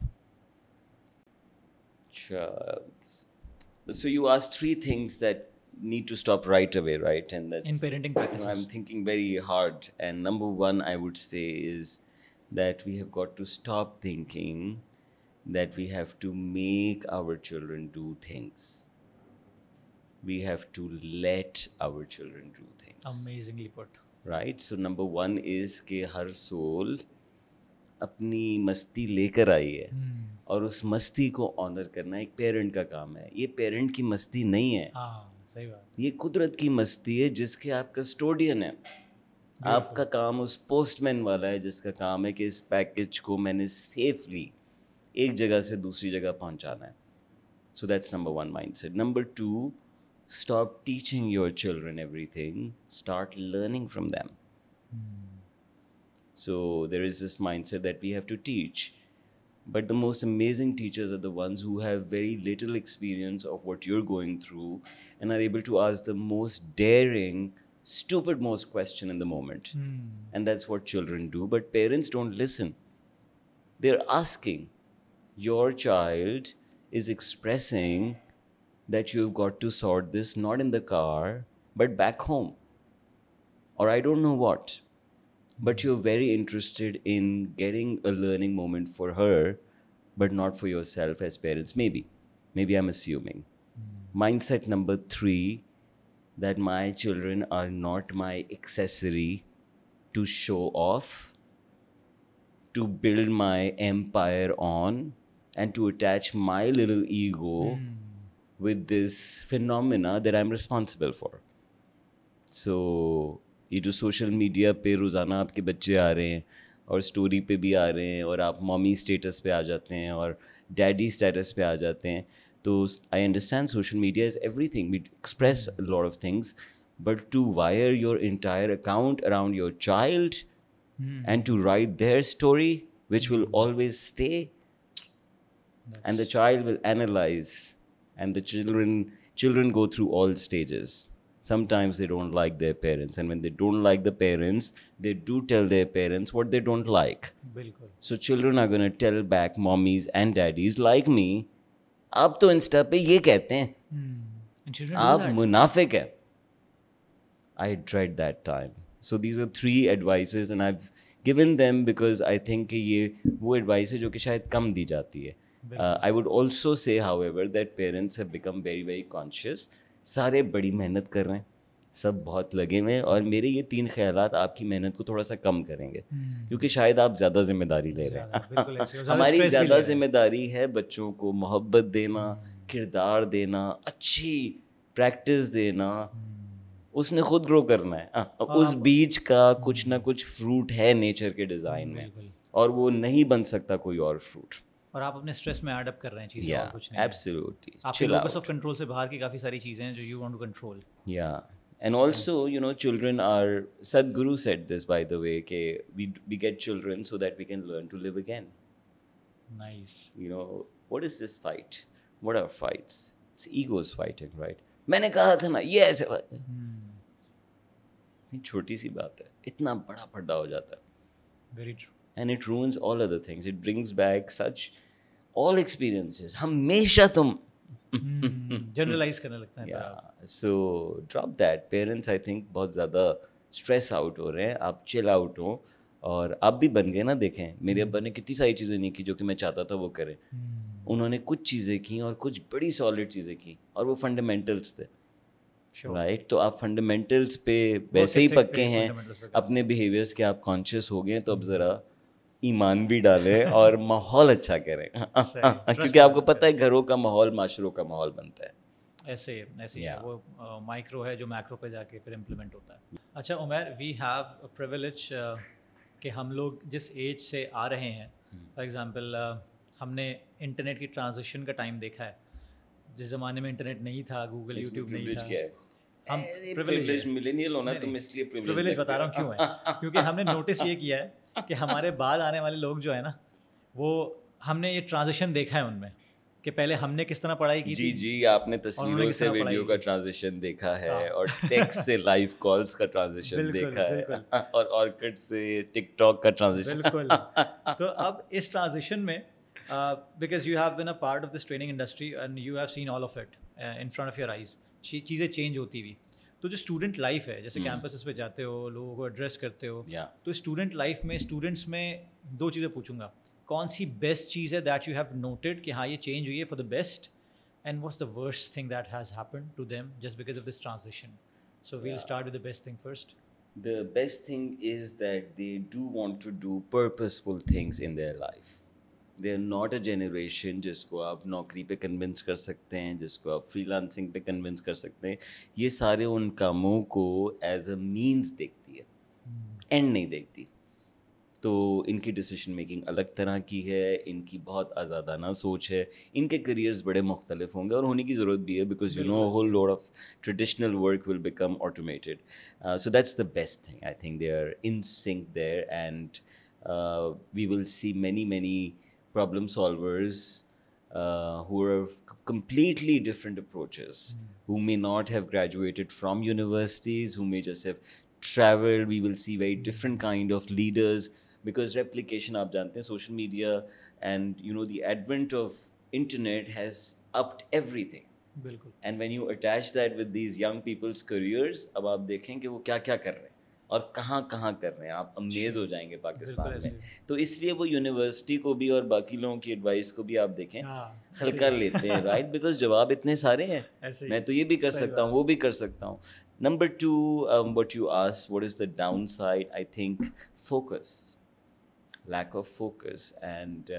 So you asked three things that need to stop right away, right? And that's in parenting practices. You know, I'm thinking very hard. And number one, I would say is that we have got to stop thinking that we have to make our children do things. We have to let our children do things. Amazingly put. Right so number one is कि हर soul अपनी मस्ती लेकर आई है। Hmm. और उस मस्ती को ऑनर करना एक पेरेंट का काम है। ये पेरेंट की मस्ती नहीं है। हाँ, सही बात। ये कुदरत की मस्ती है जिसके आप कस्टोडियन है। आपका काम उस पोस्टमैन वाला है जिसका काम है कि इस पैकेज को मैंने सेफली एक जगह से दूसरी जगह पहुंचाना है। So that's number one mindset number two stop teaching your children everything, start learning from them. Mm. So there is this mindset that we have to teach. But the most amazing teachers are the ones who have very little experience of what you're going through and are able to ask the most daring, stupid most question in the moment. Mm. And that's what children do. But parents don't listen. They're asking. Your child is expressing that you've got to sort this not in the car, but back home. Or I don't know what. But you're very interested in getting a learning moment for her, but not for yourself as parents. Maybe. Maybe I'm assuming. Mm. Mindset number three that my children are not my accessory to show off, to build my empire on, and to attach my little ego. Mm with this phenomena that I'm responsible for. So ये जो social media पे रोज़ाना आपके बच्चे आ रहे हैं और story पे भी आ रहे हैं और आप मॉमी स्टेटस पे आ जाते हैं और डैडी स्टेटस पे आ जाते हैं तो I understand social media is everything we express lot of things but to wire your entire account around your child mm. and to write their story which will always stay That's and the child will analyze and the children children go through all stages sometimes they don't like their parents and when they don't like the parents they do tell their parents what they don't like Bilkul. so children are going to tell back mommies and daddies like me आप तो Insta पे ये कहते हैं hmm. आप मुनाफिक है I dread that time so these are three advices and I given them because I think ये वो एडवाइस है जो कि शायद कम दी जाती है Uh, I would also say, however, that parents have become very, very conscious. सारे बड़ी मेहनत कर रहे हैं सब बहुत लगे हुए हैं और मेरे ये तीन ख्याल आपकी मेहनत को थोड़ा सा कम करेंगे हम्म। क्योंकि शायद आप ज़्यादा ज़िम्मेदारी ले रहे हैं हमारी ज़्यादा ज़िम्मेदारी है बच्चों को मोहब्बत देना हम्म। किरदार देना अच्छी प्रैक्टिस देना हम्म। उसने खुद ग्रो करना है हाँ, उस हाँ। बीज का कुछ ना कुछ फ्रूट है नेचर के डिज़ाइन में और वो नहीं बन सकता कोई और फ्रूट और आप अपने स्ट्रेस में ऐड कर रहे हैं चीज़ें yeah, कुछ नहीं absolutely chill out focus of control से बाहर की काफ़ी सारी चीज़ें हैं जो you want to yeah and also you know children are Sadhguru said this by the way के we we get children so that we can learn to live again nice you know what is this fight what are fights it's egos fighting right मैंने कहा था ना ये ऐसे hmm. छोटी सी बात है इतना बड़ा पर्दा हो जाता है। Very true and it ruins all other things. It brings back such all experiences. हमेशा तुम। जनरलाइज करने लगता है so drop that. Parents i think बहुत ज़्यादा स्ट्रेस आउट हो रहे हैं। आप चिल आउट हो और आप भी बन गए ना देखें। मेरे अब्बा ने कितनी सारी चीज़ें नहीं की जो कि मैं चाहता था वो करें। हम्म, उन्होंने कुछ चीज़ें की और कुछ बड़ी सॉलिड चीज़ें की और वो फंडामेंटल्स थे. राइट तो आप फंडामेंटल्स पे वैसे ही पक्के हैं। अपने बिहेवियर्स के आप कॉन्शियस हो गए तो अब ज़रा ईमान भी डालें और [laughs] माहौल अच्छा करें। सही, क्योंकि आपको पता है घरों का माहौल माशरों का माहौल बनता है। ऐसे ऐसे Yeah. वो माइक्रो uh, है जो मैक्रो पे जाके फिर इम्प्लीमेंट होता है। अच्छा उमर वी हैव प्रिविलेज कि हम लोग जिस एज से आ रहे हैं। फॉर एग्जांपल हमने इंटरनेट की ट्रांजिशन का टाइम देखा है। जिस ज़माने में इंटरनेट नहीं था गूगल यूट्यूब नहीं था। क्या है? हम प्रिविलेज मिलेनियल होना तुम इसलिए प्रिविलेज प्रिविलेज बता रहा हूँ क्यों है? [laughs] क्योंकि हमने नोटिस ये किया है कि हमारे बाद आने वाले लोग जो है ना वो हमने ये ट्रांजिशन देखा है उनमें कि पहले हमने किस तरह पढ़ाई की जी थी जी आपने तस्वीरों से वीडियो का? ट्रांजिशन देखा है हाँ। और टेक्स्ट से लाइव कॉल्स का ट्रांजिशन देखा है [laughs] और ऑर्किड से टिकटॉक का ट्रांजिशन बिल्कुल [laughs] तो अब इस ट्रांजिशन में because you have been a part of this training industry and you have seen all of it in front of your eyes चीज़ें चेंज होती हुई तो जो स्टूडेंट लाइफ है जैसे हम्म। कैंपसेस पे जाते हो लोगों को एड्रेस करते हो तो स्टूडेंट लाइफ में स्टूडेंट्स में दो चीज़ें पूछूँगा। कौन सी बेस्ट चीज़ है दैट यू हैव नोटेड कि हाँ ये चेंज हुई है for the best and what's the worst thing that has happen to them just because of this transition so we'll start with the best thing first the best thing is that they do want to do purposeful things in their life. They are not a generation जिसको आप नौकरी पे convince कर सकते हैं जिसको आप freelancing पे कन्विंस कर सकते हैं। ये सारे उन कामों को एज अ मीन्स देखती है एंड नहीं देखती। तो इनकी डिसीज़न मेकिंग अलग तरह की है इनकी बहुत आज़ादाना सोच है इनके करियर्स बड़े मुख्तलिफ़ होंगे और होने की ज़रूरत भी है because you know whole load of traditional work will become automated so that's the best thing I think they are in sync there and we will see many many Problem solvers who are c- completely different approaches, who may not have graduated from universities, who may just have traveled. We will see very different kind of leaders because replication, आप जानते हैं, social media and you know the advent of internet has upped everything. बिल्कुल And when you attach that with these young people's careers, अब आप देखें कि वो क्या क्या कर रहे हैं और कहाँ कहाँ कर रहे हैं? आप अमेज हो जाएँगे पाकिस्तान में। तो इसलिए वो यूनिवर्सिटी को भी और बाकी लोगों की एडवाइस को भी आप देखें हाँ हल्का लेते हैं राइट बिकॉज़ जवाब इतने सारे हैं। मैं तो ये भी कर सकता हूँ वो भी कर सकता हूँ। Number two what you ask what is the downside I think focus lack of focus and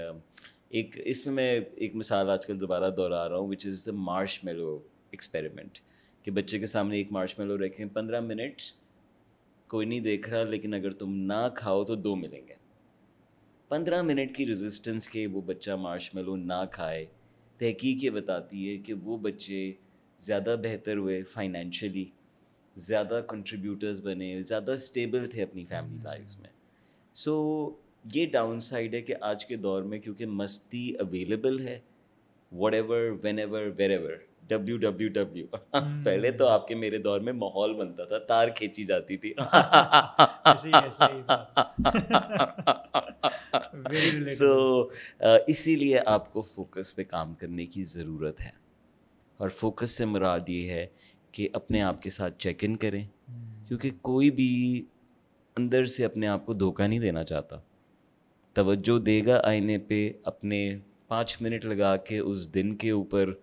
एक इसमें मैं एक मिसाल आजकल दोबारा दोहरा रहा हूँ which is the marshmallow experiment कि बच्चे के सामने एक मार्श मेलो रखें पंद्रह मिनट कोई नहीं देख रहा लेकिन अगर तुम ना खाओ तो दो मिलेंगे। पंद्रह मिनट की रेजिस्टेंस के वो बच्चा मार्शमेलो ना खाए तहकीक ये बताती है कि वो बच्चे ज़्यादा बेहतर हुए फाइनेंशियली ज़्यादा कंट्रीब्यूटर्स बने ज़्यादा स्टेबल थे अपनी फैमिली लाइफ में। सो so, ये डाउन साइड है कि आज के दौर में क्योंकि मस्ती अवेलेबल है whatever whenever wherever W W W पहले तो आपके मेरे दौर में माहौल बनता था तार खींची जाती थी. [laughs] सो [laughs] इसीलिए आपको फोकस पे काम करने की ज़रूरत है। और फोकस से मुराद ये है कि अपने आप के साथ चेक इन करें। हम्म, क्योंकि कोई भी अंदर से अपने आप को धोखा नहीं देना चाहता। तवज्जो देगा आईने पे अपने पाँच मिनट लगा के उस दिन के ऊपर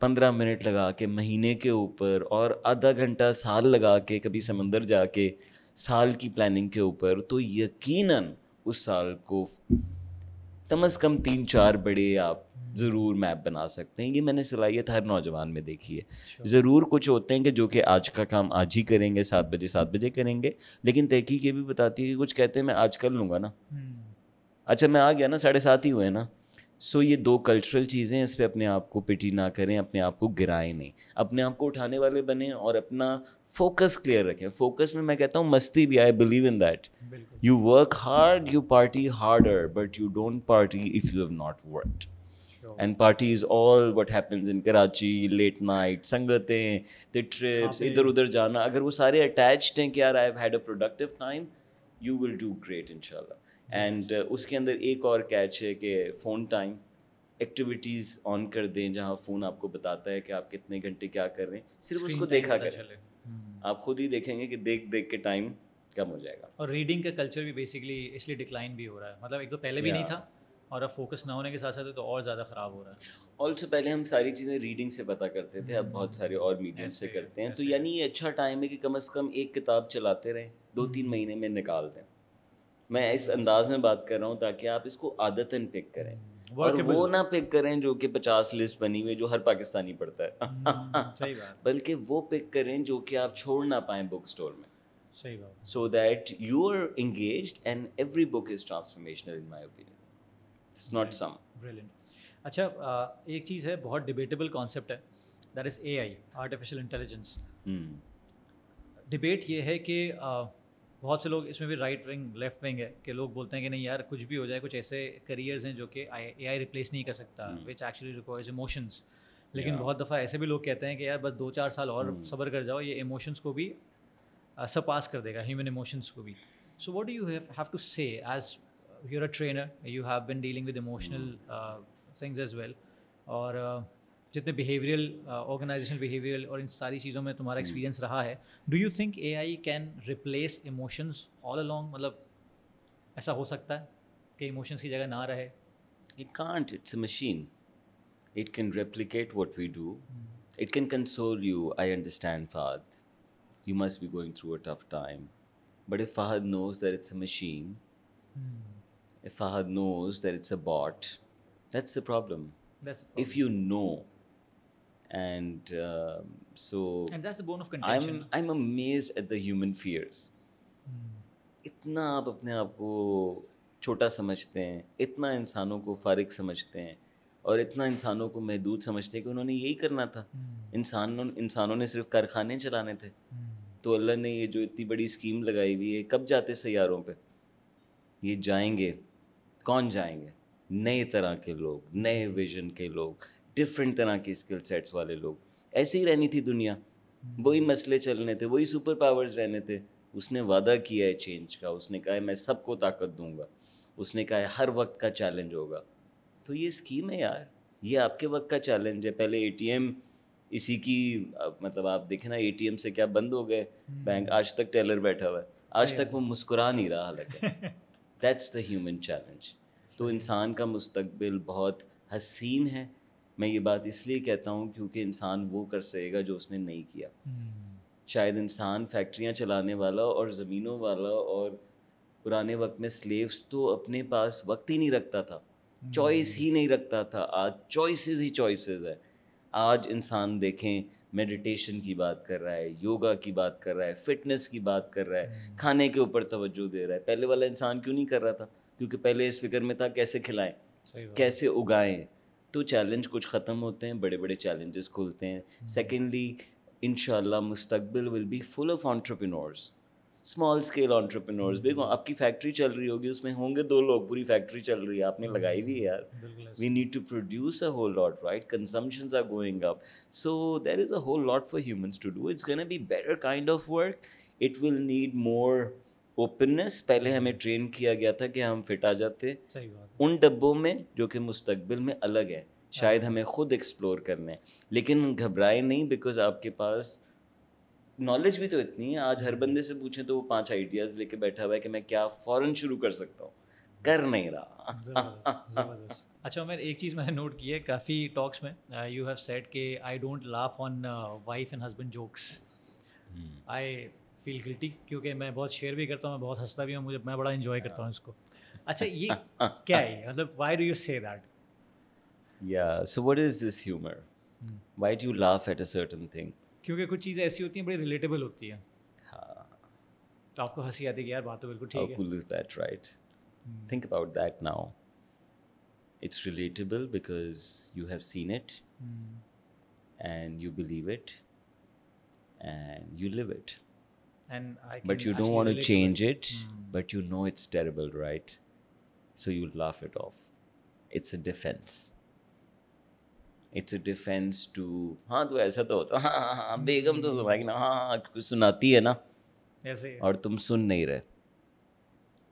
पंद्रह मिनट लगा के महीने के ऊपर और आधा घंटा साल लगा के कभी समंदर जाके साल की प्लानिंग के ऊपर तो यकीनन उस साल को कम अज़ कम तीन चार बड़े आप ज़रूर मैप बना सकते हैं। ये मैंने सलाहियत हर नौजवान में देखी है। ज़रूर कुछ होते हैं कि जो कि आज का काम आज ही करेंगे सात बजे सात बजे करेंगे लेकिन तहकीक ये भी बताती है कि कुछ कहते हैं मैं आज कर लूँगा ना। हम्म। अच्छा मैं आ गया ना साढ़े सात ही हुए ना? सो ये दो कल्चरल चीज़ें इस पर अपने आप को पिटी ना करें अपने आप को गिराए नहीं। अपने आप को उठाने वाले बने और अपना फोकस क्लियर रखें। फोकस में मैं कहता हूँ मस्ती भी I believe in that you work hard you party harder but you don't party if you have not worked and party is all what happens in Karachi late night संगतें the trips इधर उधर जाना। अगर वो सारे attached हैं कि यार I have had a productive time you will do great इनशाला एंड uh, उसके अंदर एक और कैच है कि फ़ोन टाइम एक्टिविटीज़ ऑन कर दें जहाँ फ़ोन आपको बताता है कि आप कितने घंटे क्या कर रहे हैं। सिर्फ़ उसको देखा करें। हम्म। आप खुद ही देखेंगे कि देख देख के टाइम कम हो जाएगा। और रीडिंग का कल्चर भी बेसिकली इसलिए डिक्लाइन भी हो रहा है। मतलब एक तो पहले भी नहीं था और अब फोकस ना होने के साथ साथ तो और ज़्यादा ख़राब हो रहा है। ऑल्सो पहले हम सारी चीज़ें रीडिंग से पता करते थे। अब बहुत सारे और मीडियम से करते हैं। तो यानी ये अच्छा टाइम है कि कम अज़ कम एक किताब चलाते रहें दो तीन हम्म। महीने में निकाल दें। मैं इस अंदाज में बात कर रहा हूँ ताकि आप इसको आदतन पिक करें। हम्म, और वो ना पिक करें जो कि पचास लिस्ट बनी हुई जो हर पाकिस्तानी पढ़ता है। हम्म, [laughs] बल्कि वो पिक करें जो कि आप छोड़ ना पाए बुक स्टोर में। सही बात। So that you are engage and every book is transformational in my opinion it's not some अच्छा एक चीज़ है बहुत डिबेटेबल कॉन्सेप्ट है that is A I artificial intelligence debate ये है कि बहुत से लोग इसमें भी राइट विंग लेफ़्ट विंग है कि लोग बोलते हैं कि नहीं यार कुछ भी हो जाए कुछ ऐसे करियर्स हैं जो कि ए आई रिप्लेस नहीं कर सकता विच एक्चुअली रिक्वायर्स इमोशंस लेकिन yeah. बहुत दफ़ा ऐसे भी लोग कहते हैं कि यार बस दो चार साल और hmm. सब्र कर जाओ ये इमोशंस को भी सरपास कर देगा ह्यूमन इमोशंस को भी so what do you have to say as a trainer you have been dealing with emotional uh, things as well और uh, जितने बिहेवियल ऑर्गेनाइजेशन बिहेवियरल और इन सारी चीज़ों में तुम्हारा एक्सपीरियंस रहा है do you think A I can replace emotions all along मतलब ऐसा हो सकता है कि इमोशंस की जगह ना रहे। It can't it's a machine it can replicate what we do it can console you I understand Fahad you must be going through a tough time but if Fahad knows that it's a machine if Fahad knows that it's a bot that's a problem if you know And uh, so and that's the bone of contention. I'm I'm amazed at the human fears. Hmm. इतना आप अपने आप को छोटा समझते हैं इतना इंसानों को फारिग समझते हैं और इतना इंसानों को महदूद समझते हैं कि उन्होंने यही करना था hmm. इंसानों इंसानों ने सिर्फ़ कारखाने चलाने थे hmm. तो अल्लाह ने ये जो इतनी बड़ी स्कीम लगाई हुई है कब जाते सैारों पे ये जाएँगे कौन जाएँगे नए तरह के लोग नए विजन के लोग डिफरेंट तरह के स्किल सेट्स वाले लोग। ऐसे ही रहनी थी दुनिया। वही मसले चलने थे वही सुपर पावर्स रहने थे। उसने वादा किया है चेंज का। उसने कहा है मैं सबको ताकत दूँगा। उसने कहा है हर वक्त का चैलेंज होगा। तो ये स्कीम है यार। ये आपके वक्त का चैलेंज है। पहले एटीएम इसी की मतलब आप देखें ना एटीएम से क्या बंद हो गए। बैंक हम्म। आज तक टेलर बैठा हुआ है। आज तक वो मुस्कुरा नहीं रहा हालाँकि। दैट्स द ह्यूमन चैलेंज तो इंसान का मुस्तबिल बहुत हसीन है। मैं ये बात इसलिए कहता हूँ क्योंकि इंसान वो कर सकेगा जो उसने नहीं किया। hmm. शायद इंसान फैक्ट्रियाँ चलाने वाला और ज़मीनों वाला और पुराने वक्त में स्लेव्स तो अपने पास वक्त ही नहीं रखता था। Choice hmm. ही नहीं रखता था। आज चॉइसेस ही चॉइसेस है। आज इंसान देखें मेडिटेशन की बात कर रहा है योगा की बात कर रहा है फिटनेस की बात कर रहा है hmm. खाने के ऊपर तवज्जो दे रहा है। पहले वाला इंसान क्यों नहीं कर रहा था? क्योंकि पहले इस फ़िक्र में था कैसे खिलाएँ? कैसे उगाएँ? तो चैलेंज कुछ ख़त्म होते हैं बड़े बड़े चैलेंजेस खुलते हैं। Secondly in मुस्तबिल will be full of entrepreneurs small scale entrepreneurs देखो आपकी फैक्ट्री चल रही होगी उसमें होंगे दो लोग पूरी फैक्ट्री चल रही है आपने लगाई हुई है यार। We need to produce a whole lot right consumptions are going up so there is a whole lot for humans to do it's gonna be better kind of work it will need more openness पहले हमें train किया गया था कि हम fit आ जाते। सही बात उन डब्बों में जो कि मुस्तकबिल में अलग है शायद हाँ। हमें खुद एक्सप्लोर करना है। लेकिन घबराए नहीं बिकॉज़ आपके पास नॉलेज भी तो इतनी है। आज हर बंदे से पूछें तो वो पाँच आइडियाज़ लेके बैठा हुआ है कि मैं क्या फ़ौरन शुरू कर सकता हूँ। कर नहीं रहा। ज़बरदस्त अच्छा मैं एक चीज़ मैंने नोट की है काफ़ी टॉक्स में यू हैव सेड कि I don't laugh on wife and husband jokes I feel guilty क्योंकि मैं बहुत शेयर भी करता हूँ मैं बहुत हंसता भी हूँ मुझे मैं बड़ा इन्जॉय करता हूँ इसको। अच्छा ये [laughs] क्या है? मतलब why do you say that या so what is this humour why do laugh at a certain thing क्योंकि कुछ चीज़ें ऐसी होती हैं बड़ी रिलेटेबल होती हैं। तो आपको हँसी आती है यार बात तो बिल्कुल ठीक है। Cool is that right think about that now it's relatable because you have seen it and you believe it and you live it And I but can you don't actually want to relate to change it. it Hmm. but you know it's terrible right? So you laugh it off. It's a defense. It's a defense to हाँ तो ऐसा तो होता हाँ हाँ हाँ बेगम तो सुनाएगी ना हाँ हाँ कुछ सुनाती है ना? ऐसे ही। और तुम सुन नहीं रहे।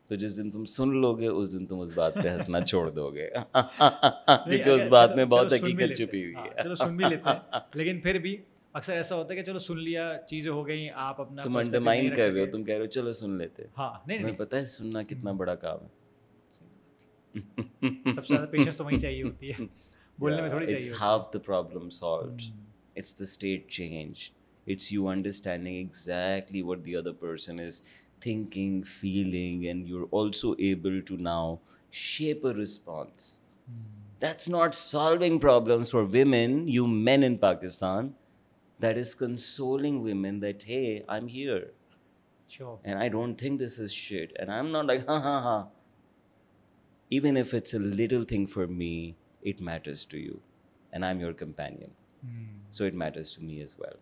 तो जिस दिन तुम सुन लोगे उस दिन तुम उस बात पे हंसना [laughs] छोड़ दोगे। नहीं, [laughs] क्योंकि उस अगर- बात चलो- में बहुत चलो सुन भी हकीकत लेते छुपी हैं। हुई हाँ, है। चलो सुन भी लेते हैं। लेकिन फिर भी अक्सर ऐसा होता है कि चलो सुन लिया चीज़ें हो गई आप अपना तुम अंडरमाइन कर रहे हो तुम कह रहे हो चलो सुन लेते हाँ। नहीं नहीं। पता है सुनना कितना हम्म। बड़ा काम है। सबसे ज़्यादा पेशेंस तो वही चाहिए होती है। [laughs] बोलने में थोड़ी चाहिए it's half the problem solved it's the state change it's you understanding exactly what the other person is thinking feeling and you are also able to now shape a response that's not solving problems for women you men in Pakistan that is consoling women that hey i'm here sure. and i don't think this is shit and i'm not like ha ha ha even if it's a little thing for me it matters to you and i'm your companion hmm, so it matters to me as well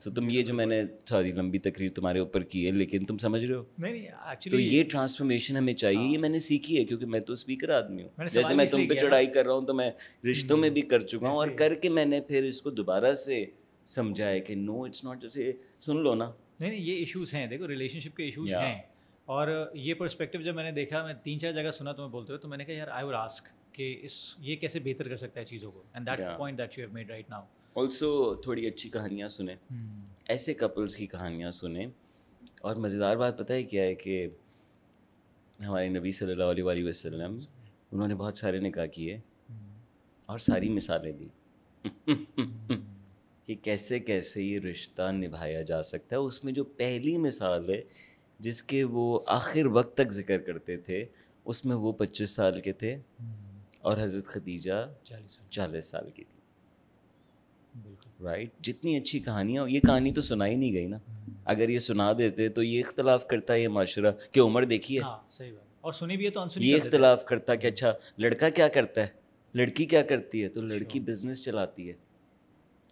so तुम ये जो मैंने sorry लंबी तकरीर तुम्हारे ऊपर की है लेकिन तुम समझ रहे हो नहीं नहीं तो ये ट्रांसफॉर्मेशन हमें चाहिए ये मैंने सीखी है क्योंकि मैं तो स्पीकर आदमी हूँ जैसे मैं तुम पे चढ़ाई कर रहा हूँ तो मैं रिश्तों में भी कर चुका हूँ और करके मैंने फिर इसको दोबारा से समझा है कि नो इट्स नॉट जैसे सुन लो ना। नहीं नहीं ये इश्यूज़ हैं देखो रिलेशनशिप के इश्यूज़ Yeah. हैं। और ये पर्सपेक्टिव जब मैंने देखा मैं तीन चार जगह सुना तुम्हें बोलते हुए तो मैंने कहा यार आई वुड आस्क कि इस ये कैसे बेहतर कर सकता है चीज़ों को? And that's the point that you have made right now also थोड़ी अच्छी कहानियाँ सुने। ऐसे कपल्स की कहानियाँ सुने। और मज़ेदार बात पता है क्या है कि हमारे नबी सल्लल्लाहु अलैहि वसल्लम उन्होंने बहुत सारे निकाह किए और सारी मिसालें दी। कि कैसे कैसे ये रिश्ता निभाया जा सकता है। उसमें जो पहली मिसाल है जिसके वो आखिर वक्त तक ज़िक्र करते थे उसमें वो पच्चीस साल के थे और हज़रत खदीजा चालीस साल। की थी। राइट जितनी अच्छी कहानियाँ ये कहानी तो सुनाई नहीं गई ना। अगर ये सुना देते तो ये इख्तलाफ करता है ये माशरा कि उम्र देखिए हाँ? सही बात। और सुनी भी है तो अनसुनी ये। इख्तलाफ करता कि अच्छा लड़का क्या करता है? लड़की क्या करती है? तो लड़की बिज़नेस चलाती है।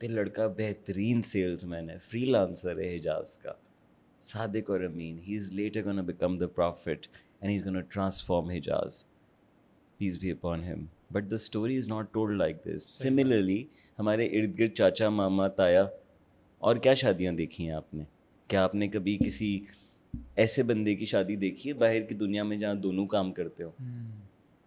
तो लड़का बेहतरीन सेल्समैन है फ्री लांसर है हिजाज का। सादिक और अमीन ही is later gonna become the prophet and he is gonna transform Hijaz peace be upon him but the story is not told like this similarly हमारे इर्द गिर्द चाचा मामा ताया और क्या शादियाँ देखी हैं आपने? क्या आपने कभी किसी ऐसे बंदे की शादी देखी है बाहर की दुनिया में जहाँ दोनों काम करते हो? हम्म,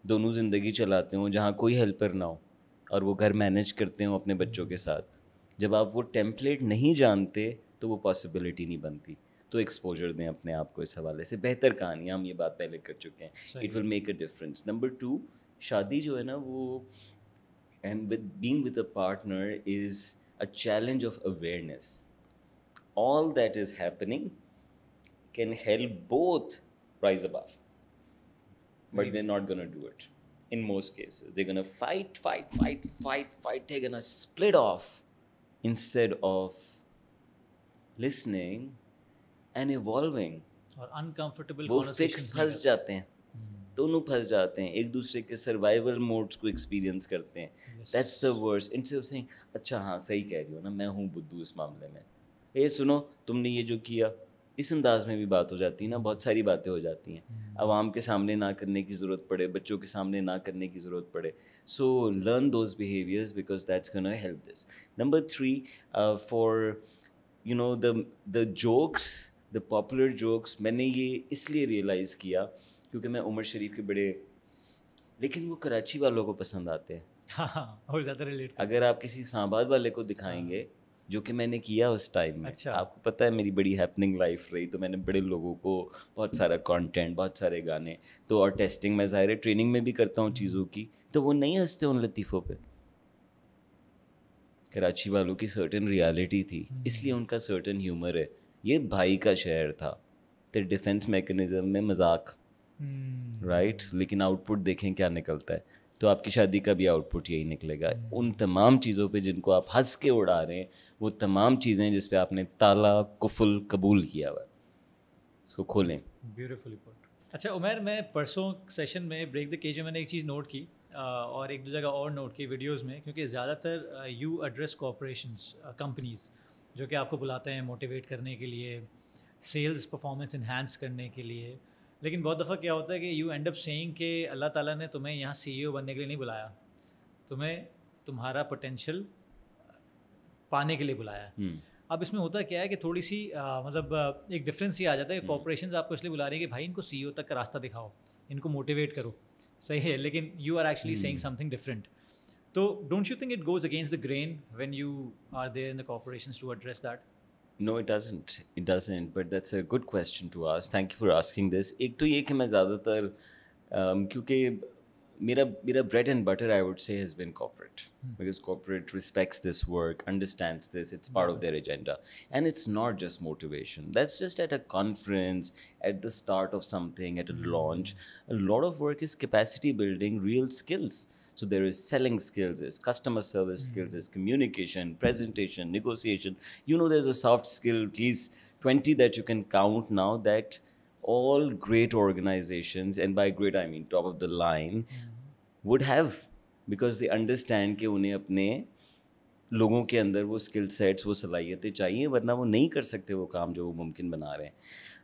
दोनों ज़िंदगी चलाते हो जहाँ कोई हेल्पर ना हो और वो घर मैनेज करते हो अपने बच्चों के साथ? जब आप वो टेम्पलेट नहीं जानते तो वो पॉसिबिलिटी नहीं बनती तो एक्सपोजर दें अपने आप को इस हवाले से बेहतर कहानियाँ हम ये बात पहले कर चुके हैं it will make a difference number two शादी जो है ना वो and with being with a partner is a challenge of awareness all that is happening can help both rise above. But Very they're not going to do it in most cases. They're going to fight, fight, fight, fight, fight. They're going to split off instead of listening and evolving. और uncomfortable वो fix फंस जाते हैं। हम्म, दोनों फंस जाते हैं। एक दूसरे के सर्वाइवल मोड्स को एक्सपीरियंस करते हैं। That's the worse instead of saying अच्छा हाँ सही कह रही हो ना मैं हूँ बुद्धू इस मामले में। ये सुनो तुमने ये जो किया इस अंदाज में भी बात हो जाती है ना बहुत सारी बातें हो जाती हैं। आवाम के सामने ना करने की ज़रूरत पड़े बच्चों के सामने ना करने की ज़रूरत पड़े। So learn those behaviours because that's gonna help this number three for you know the the jokes the popular jokes मैंने ये इसलिए रियलाइज़ किया क्योंकि मैं उमर शरीफ के बड़े लेकिन वो कराची वालों को पसंद आते हैं। [laughs] हाँ और ज़्यादा रिलेट अगर आप किसी इस्लामाबाद वाले को दिखाएँगे जो कि मैंने किया उस टाइम में। अच्छा। आपको पता है मेरी बड़ी हैपनिंग लाइफ रही तो मैंने बड़े लोगों को बहुत सारा कंटेंट बहुत सारे गाने तो और टेस्टिंग में ज़ाहिर है ट्रेनिंग में भी करता हूँ चीज़ों की तो वो नहीं हँसते उन लतीफ़ों पर कराची वालों की सर्टन रियलिटी थी इसलिए उनका सर्टन ह्यूमर है। ये भाई का शहर था तो डिफेंस मैकेनिज्म में मज़ाक। हम्म, राइट लेकिन आउटपुट देखें क्या निकलता है। तो आपकी शादी का भी आउटपुट यही निकलेगा। उन तमाम चीज़ों पे जिनको आप हंस के उड़ा रहे हैं वो तमाम चीज़ें जिस पे आपने ताला कुफुल कबूल किया हुआ है। इसको खोलें। ब्यूटीफुली अच्छा उमर मैं परसों सेशन में ब्रेक द केज में मैंने एक चीज़ नोट की और एक दो जगह और नोट की वीडियोस में क्योंकि ज़्यादातर यू एड्रेस कॉपरेशंस कंपनीज़ जो कि आपको बुलाते हैं मोटिवेट करने के लिए सेल्स परफॉर्मेंस इन्हांस करने के लिए लेकिन बहुत दफ़ा क्या होता है कि यू एंड अप सेइंग कि अल्लाह ताला ने तुम्हें यहाँ सीईओ बनने के लिए नहीं बुलाया। तुम्हें तुम्हारा पोटेंशियल पाने के लिए बुलाया। है हम्म, अब इसमें होता क्या है कि थोड़ी सी आ, मतलब एक डिफरेंस ये आ जाता है कि हम्म। कॉपरेशन आपको इसलिए बुला रही है कि भाई इनको सीईओ तक का रास्ता दिखाओ इनको मोटिवेट करो। सही है लेकिन you are actually saying. Something different तो don't you think it goes against the grain when you are there in the corporations to address that No, it doesn't. It doesn't. But that's a good question to ask. Thank you for asking this. एक तो ये कि मैं ज़्यादातर um, क्योंकि मेरा मेरा bread and butter I would say has been corporate because corporate respects this work, understands this. It's part of their agenda, and it's not just motivation. That's just at a conference, at the start of something, at a launch. A lot of work is capacity building, real skills. So there is selling skills, there's customer service mm-hmm. skills, there's communication, presentation, negotiation. You know, there's a soft skill, at least 20 that you can count now that all great organizations, and by great I mean top of the line, mm-hmm. would have because they understand कि उन्हें अपने लोगों के अंदर वो skill sets वो सलाहियतें चाहिए वरना वो नहीं कर सकते वो काम जो वो मुमकिन बना रहे हैं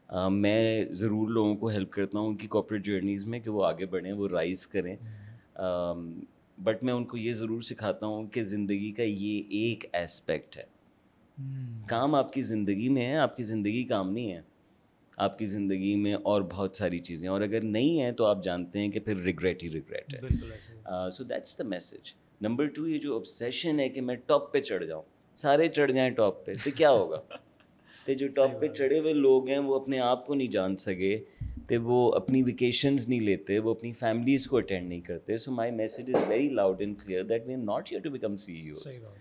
अ, मैं ज़रूर लोगों को हेल्प करता हूँ उनकी कॉर्पोरेट जर्नीज़ में कि वो आगे बढ़ें वो राइज़ करें बट मैं उनको ये ज़रूर सिखाता हूँ कि ज़िंदगी का ये एक एस्पेक्ट है। काम आपकी ज़िंदगी में है आपकी ज़िंदगी काम नहीं है। आपकी ज़िंदगी में और बहुत सारी चीज़ें और अगर नहीं है तो आप जानते हैं कि फिर रिग्रेट ही रिग्रेट है। So that's the message number two ये जो ऑब्सेशन है कि मैं टॉप पे चढ़ जाऊँ। सारे चढ़ जाएँ टॉप पे तो क्या होगा? [laughs] तो जो टॉप पे चढ़े हुए लोग हैं वो अपने आप को नहीं जान सके। तो वो अपनी वेकेशंस नहीं लेते वो अपनी फैमिलीज़ को अटेंड नहीं करते। So my message is very loud and clear that we are not here to become सी बात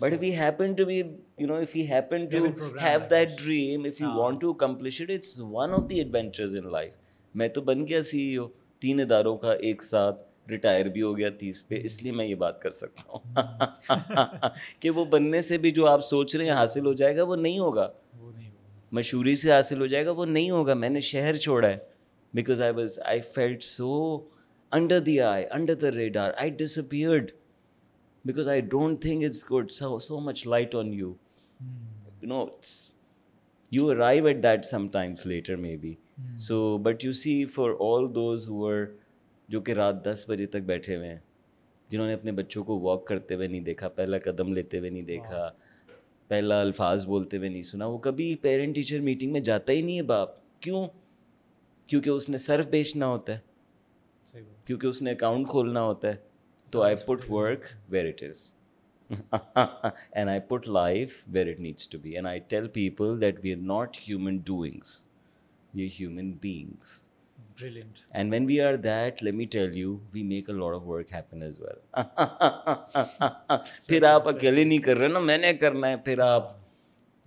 But if we happen to be, you know, if we happen to have that dream, if you हाँ. want to accomplish it, it's one of the adventures in life. मैं तो बन गया CEO तीन इदारों का एक साथ रिटायर भी हो गया तीस पे इसलिए मैं ये बात कर सकता हूँ। [laughs] कि वो बनने से भी जो आप सोच रहे हैं हासिल हो जाएगा वो नहीं होगा। वो नहीं होगा। मशहूरी से हासिल हो जाएगा वो नहीं होगा। मैंने शहर छोड़ा है। Because I was I felt so under the I under the radar I disappeared because I don't think it's good. So so much light on you. You know, it's, you arrive at that sometimes later maybe. So, but you see, for all those who are जो कि रात दस बजे तक बैठे हुए हैं जिन्होंने अपने बच्चों को वॉक करते हुए नहीं देखा पहला कदम लेते हुए नहीं देखा पहला अल्फाज बोलते हुए नहीं सुना वो कभी पेरेंट टीचर मीटिंग में जाता ही नहीं है बाप क्यों क्योंकि उसने सर्व बेचना होता है। क्योंकि उसने अकाउंट खोलना होता है। तो I put work where it is and I put life where it needs to be and I tell people that we are not human doings we are human beings Brilliant. And when we are that, let me tell you, we make a lot of work happen as [laughs] फिर आप अकेले नहीं कर रहे ना मैंने करना है। फिर आप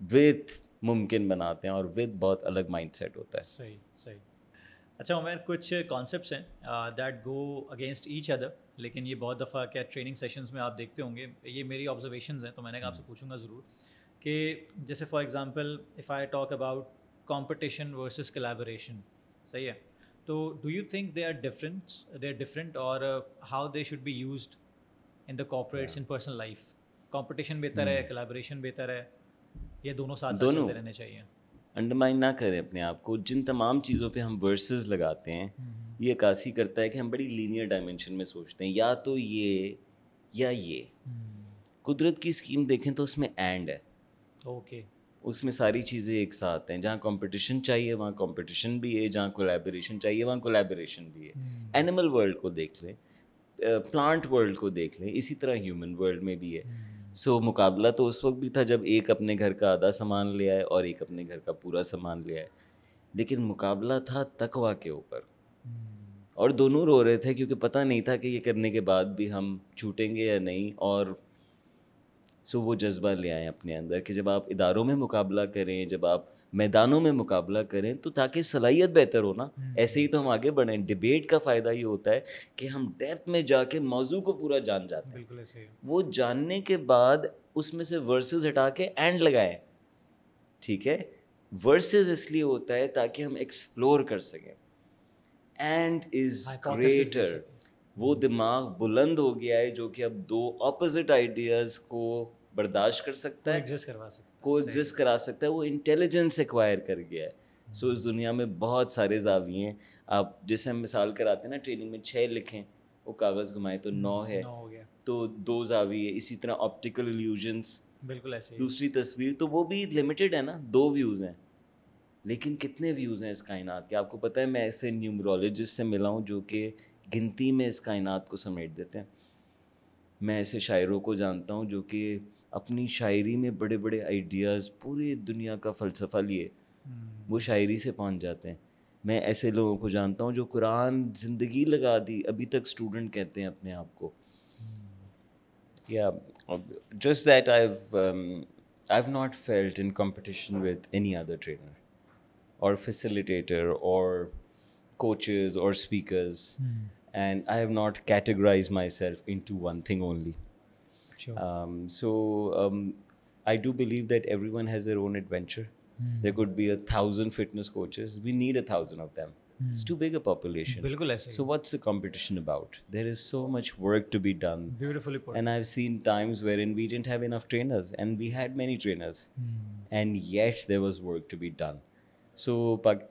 विद मुमकिन बनाते हैं और विद बहुत अलग माइंड सेट होता है। सही सही। अच्छा उमेर कुछ कॉन्सेप्ट्स हैं that go against each other लेकिन ये बहुत दफ़ा क्या ट्रेनिंग सेशंस में आप देखते होंगे ये मेरी ऑब्जर्वेशंस हैं तो मैंने कहा आपसे पूछूँगा ज़रूर कि जैसे for example if I talk about competition versus collaboration सही है? तो do you think they are different they are different और how they should be used in the corporates in personal life competition बेहतर है कोलैबोरेशन बेहतर है ये दोनों साथ साथ दोनों। चलते रहने चाहिए। अंडरमाइन ना करें अपने आप को। जिन तमाम चीज़ों पे हम वर्सेस लगाते हैं ये अक्सी करता है कि हम बड़ी लीनियर डायमेंशन में सोचते हैं या तो ये या ये। कुदरत की स्कीम देखें तो उसमें एंड है। ओके। उसमें सारी चीज़ें एक साथ हैं। जहाँ कंपटीशन चाहिए वहाँ कंपटीशन भी है जहाँ कोलैबोरेशन चाहिए वहाँ कोलैबोरेशन भी है। एनिमल वर्ल्ड को देख लें प्लांट वर्ल्ड को देख लें इसी तरह ह्यूमन वर्ल्ड में भी है। सो so, मुकाबला तो उस वक्त भी था जब एक अपने घर का आधा सामान ले आए और एक अपने घर का पूरा सामान ले आए लेकिन मुकाबला था तकवा के ऊपर हम्म। और दोनों रो रहे थे क्योंकि पता नहीं था कि ये करने के बाद भी हम छूटेंगे या नहीं और सो वो जज्बा ले आए अपने अंदर कि जब आप इदारों में मुकाबला करें जब आप मैदानों में मुकाबला करें तो ताकि सलाहियत बेहतर हो ना। हम्म। ऐसे ही तो हम आगे बढ़ें। डिबेट का फ़ायदा ये होता है कि हम डेप्थ में जाके मौजू को पूरा जान जाते हैं। वो जानने के बाद उसमें से वर्सेस हटा के एंड लगाएँ। ठीक है? वर्सेस इसलिए होता है ताकि हम एक्सप्लोर कर सकें। एंड इज़ ग्रेटर वो दिमाग बुलंद हो गया है जो कि अब दो ऑपोजिट आइडियाज़ को बर्दाश्त कर सकता है। एडजस्ट करवा सकता को एग्जिस्ट करा सकता है वो इंटेलिजेंस एक्वायर कर गया है। सो so, इस दुनिया में बहुत सारे जाविये हैं। आप जैसे हम मिसाल कराते हैं ना ट्रेनिंग में छः लिखें वो कागज़ घुमाएँ तो नौ है। नौ हो गया। तो दो जाविये इसी तरह ऑप्टिकल इल्यूजन्स बिल्कुल ऐसे दूसरी तस्वीर तो वो भी लिमिटेड है ना दो व्यूज़ हैं। लेकिन कितने व्यूज़ हैं इस कायनात के? आपको पता है मैं ऐसे न्यूमरोलॉजिस्ट से मिला हूँ जो कि गिनती में इस कायनात को समेट देते हैं। मैं ऐसे शायरों को जानता हूँ जो कि अपनी शायरी में बड़े बड़े आइडियाज़ पूरी दुनिया का फ़लसफ़ा लिए हम्म। वो शायरी से पहुँच जाते हैं। मैं ऐसे लोगों को जानता हूँ जो कुरान ज़िंदगी लगा दी अभी तक स्टूडेंट कहते हैं अपने आप को। या just that I I have not felt in competition with any other trainer और फैसिलिटेटर और coaches or speakers. mm. and i have not categorized myself into one thing only. Sure. Um, so um, I do believe that everyone has their own adventure. Mm. There could be a thousand fitness coaches. We need a thousand of them. Mm. It's too big a population. So what's the competition about? There is so much work to be done. Beautifully put. And I've seen times wherein we didn't have enough trainers, and we had many trainers, mm. and yet there was work to be done. So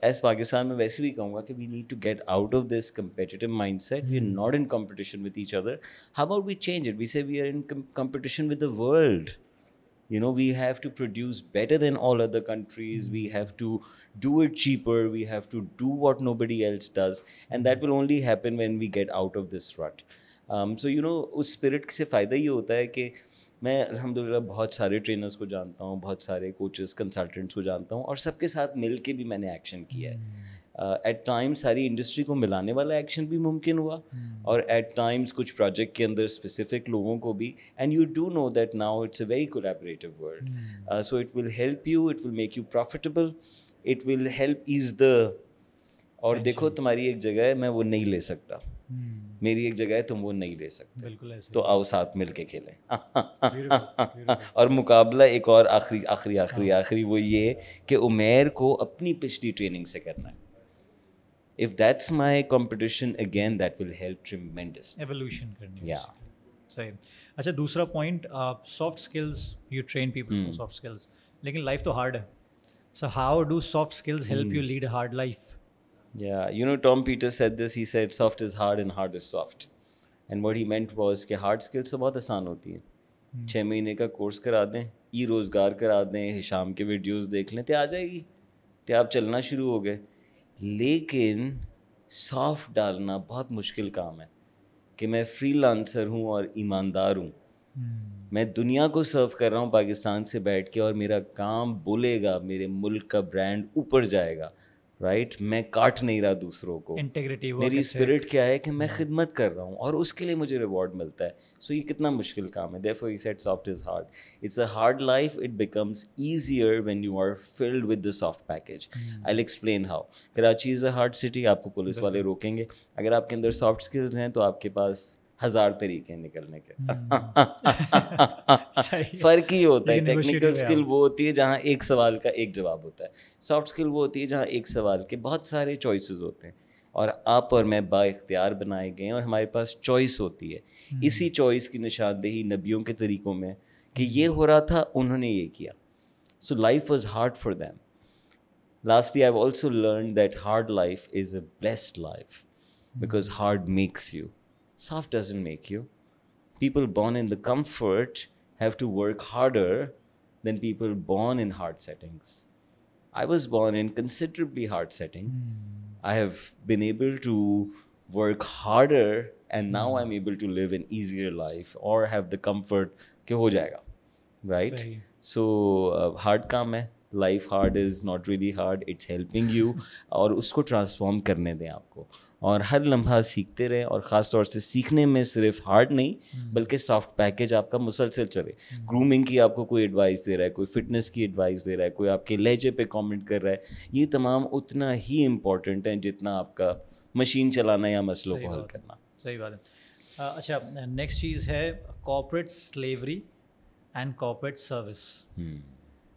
as Pakistan में वैसे भी कहूँगा कि we need to get out of this competitive mindset we are not in competition with each other how about we change it we say we are in competition with the world you know we have to produce better than all other countries we have to do it cheaper we have to do what nobody else does and that will only happen when we get out of this rut so you know उस spirit से फ़ायदा ये होता है कि मैं अलहमदिल्ला बहुत सारे ट्रेनर्स को जानता हूँ बहुत सारे कोचेस कंसल्टेंट्स को जानता हूँ और सबके साथ मिल के भी मैंने एक्शन किया है। एट uh, टाइम्स सारी इंडस्ट्री को मिलाने वाला एक्शन भी मुमकिन हुआ hmm. और एट टाइम्स कुछ प्रोजेक्ट के अंदर स्पेसिफिक लोगों को भी and you do know that now it's a very collaborative world so it will help you it will make you profitable it will help ease the और देखो तुम्हारी एक जगह है मैं वो नहीं ले सकता। Hmm. मेरी एक जगह है तुम वो नहीं ले सकते। बिल्कुल ऐसे। तो आओ साथ मिल के खेलें और मुकाबला एक और आखिरी आखिरी आखिरी हाँ। आखिरी वो ये कि उमेर को अपनी पिछली ट्रेनिंग से करना है। If that's my competition again that will help tremendous evolution करनी या सही। अच्छा दूसरा point soft skills you train people soft skills लेकिन लाइफ तो हार्ड है। So how do soft skills help you lead hard life Yeah, you know, Tom Peters said this. He said, soft is hard and hard is soft. And what he meant was कि hard skills तो बहुत आसान होती हैं hmm. छः महीने का course करा दें ई रोज़गार करा दें शाम के वीडियोस देख लें तो आ जाएगी तो आप चलना शुरू हो गए लेकिन सॉफ्ट डालना बहुत मुश्किल काम है कि मैं फ्री लांसर हूँ और ईमानदार हूँ hmm. मैं दुनिया को सर्व कर रहा हूँ पाकिस्तान से बैठ के और मेरा काम बोलेगा मेरे मुल्क का ब्रांड ऊपर जाएगा राइट right? मैं काट नहीं रहा दूसरों को। इंटीग्रिटी मेरी स्पिरिट क्या है कि मैं खिदमत कर रहा हूँ और उसके लिए मुझे रिवॉर्ड मिलता है। सो so, ये कितना मुश्किल काम है। देफो he said soft is hard it's a hard life it becomes easier when you are filled with the soft package I explain how Karachi is a hard city आपको police वाले रोकेंगे। अगर आपके अंदर सॉफ्ट स्किल्स हैं तो आपके पास हज़ार तरीके हैं निकलने के। [laughs] फ़र्क ही होता है टेक्निकल स्किल वो होती है जहाँ एक सवाल का एक जवाब होता है। सॉफ्ट स्किल वो होती है जहाँ एक सवाल के बहुत सारे चॉइसेस होते हैं। और आप और मैं बा इख्तियार बनाए गए और हमारे पास चॉइस होती है। हम्म। इसी चॉइस की निशानदेही नबियों के तरीक़ों में कि ये हो रहा था उन्होंने ये किया। So life was hard for them last I also learn that hard life is a best life because hard makes you Soft doesn't make you. People born in the comfort have to work harder than people born in hard settings. I was born in considerably hard setting. Mm. I have been able to work harder and now mm. I'm able to live an easier life or have the comfort कि हो जाएगा right so hard काम है life hard is not really hard it's helping you और उसको transform करने दें आपको और हर लम्हा सीखते रहें और ख़ास तौर से सीखने में सिर्फ़ हार्ड नहीं हम्म। बल्कि सॉफ्ट पैकेज आपका मुसलसल चले। ग्रूमिंग की आपको कोई एडवाइस दे रहा है कोई फिटनेस की एडवाइस दे रहा है कोई आपके लहजे पे कमेंट कर रहा है ये तमाम उतना ही इंपॉर्टेंट है जितना आपका मशीन चलाना या मसलों को हल करना। सही बात है। अच्छा नेक्स्ट चीज़ है corporate slavery and corporate service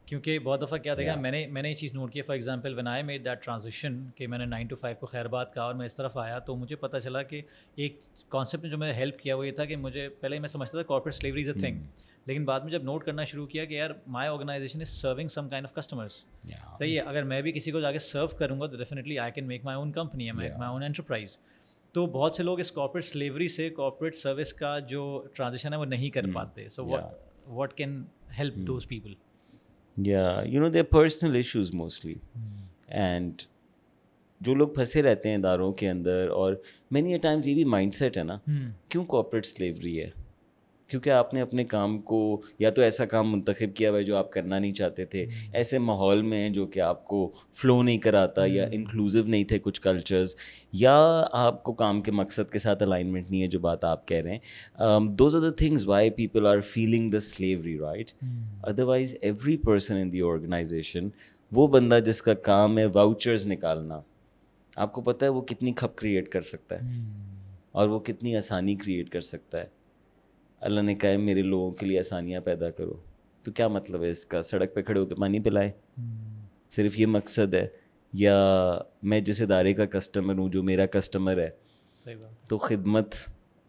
क्योंकि बहुत दफ़ा क्या देखा yeah. मैंने मैंने ये चीज़ नोट किया for example when I made that transition कि मैंने नाइन टू फाइव को खैर बात कहा और मैं इस तरफ़ आया तो मुझे पता चला कि एक कॉन्सेप्ट ने जो मैंने हेल्प किया वो ये था कि मुझे पहले मैं समझता था corporate slavery is a thing लेकिन बाद में जब नोट करना शुरू किया कि यार my organisation is serving some kind of customers सही है अगर मैं भी किसी को जाके सर्व करूँगा तो definitely I can make my own company my own enterprise तो बहुत से लोग इस कॉर्पोरेट स्लेवरी से कॉर्पोरेट सर्विस का जो ट्रांजिशन है वो नहीं कर पाते. So what can help those people yeah you know their personal issues mostly and जो लोग फंसे रहते हैं इदारों के अंदर और मैनी अ टाइम्स ये भी माइंड सेट है ना। Hmm. क्यों कॉपरेट स्लेवरी है? क्योंकि आपने अपने काम को या तो ऐसा काम मुंतखब किया हुआ है जो आप करना नहीं चाहते थे। ऐसे माहौल में जो कि आपको फ़्लो नहीं कराता या इंक्लूसिव नहीं थे कुछ कल्चर्स या आपको काम के मकसद के साथ अलाइनमेंट नहीं है जो बात आप कह रहे हैं। Those are the things why people are feeling the slavery right otherwise every person in the organisation वो बंदा जिसका काम है वाउचर्स निकालना आपको पता है वो कितनी खप क्रिएट कर सकता है। और वो कितनी आसानी क्रिएट कर सकता है। अल्लाह ने कहा है मेरे लोगों के लिए आसानियाँ पैदा करो। तो क्या मतलब है इसका? सड़क पे खड़े होकर पानी पिलाए? सिर्फ़ ये मकसद है? या मैं जिस इदारे का कस्टमर हूँ जो मेरा कस्टमर है तो खिदमत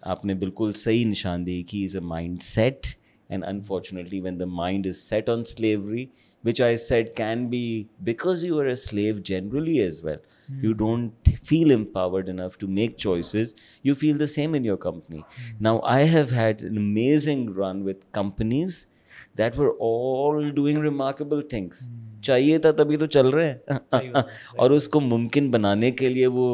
आपने बिल्कुल सही निशान दी कि is a mind set and unfortunately one the mind is set on slavery which I said can be because you are a slave generally as well. Mm. You don't feel empowered enough to make choices. You feel the same in your company. Mm. Now, I have had an amazing run with companies that were all doing remarkable things. Mm. चाहिए था तभी तो चल रहे हैं और उसको मुमकिन बनाने के लिए वो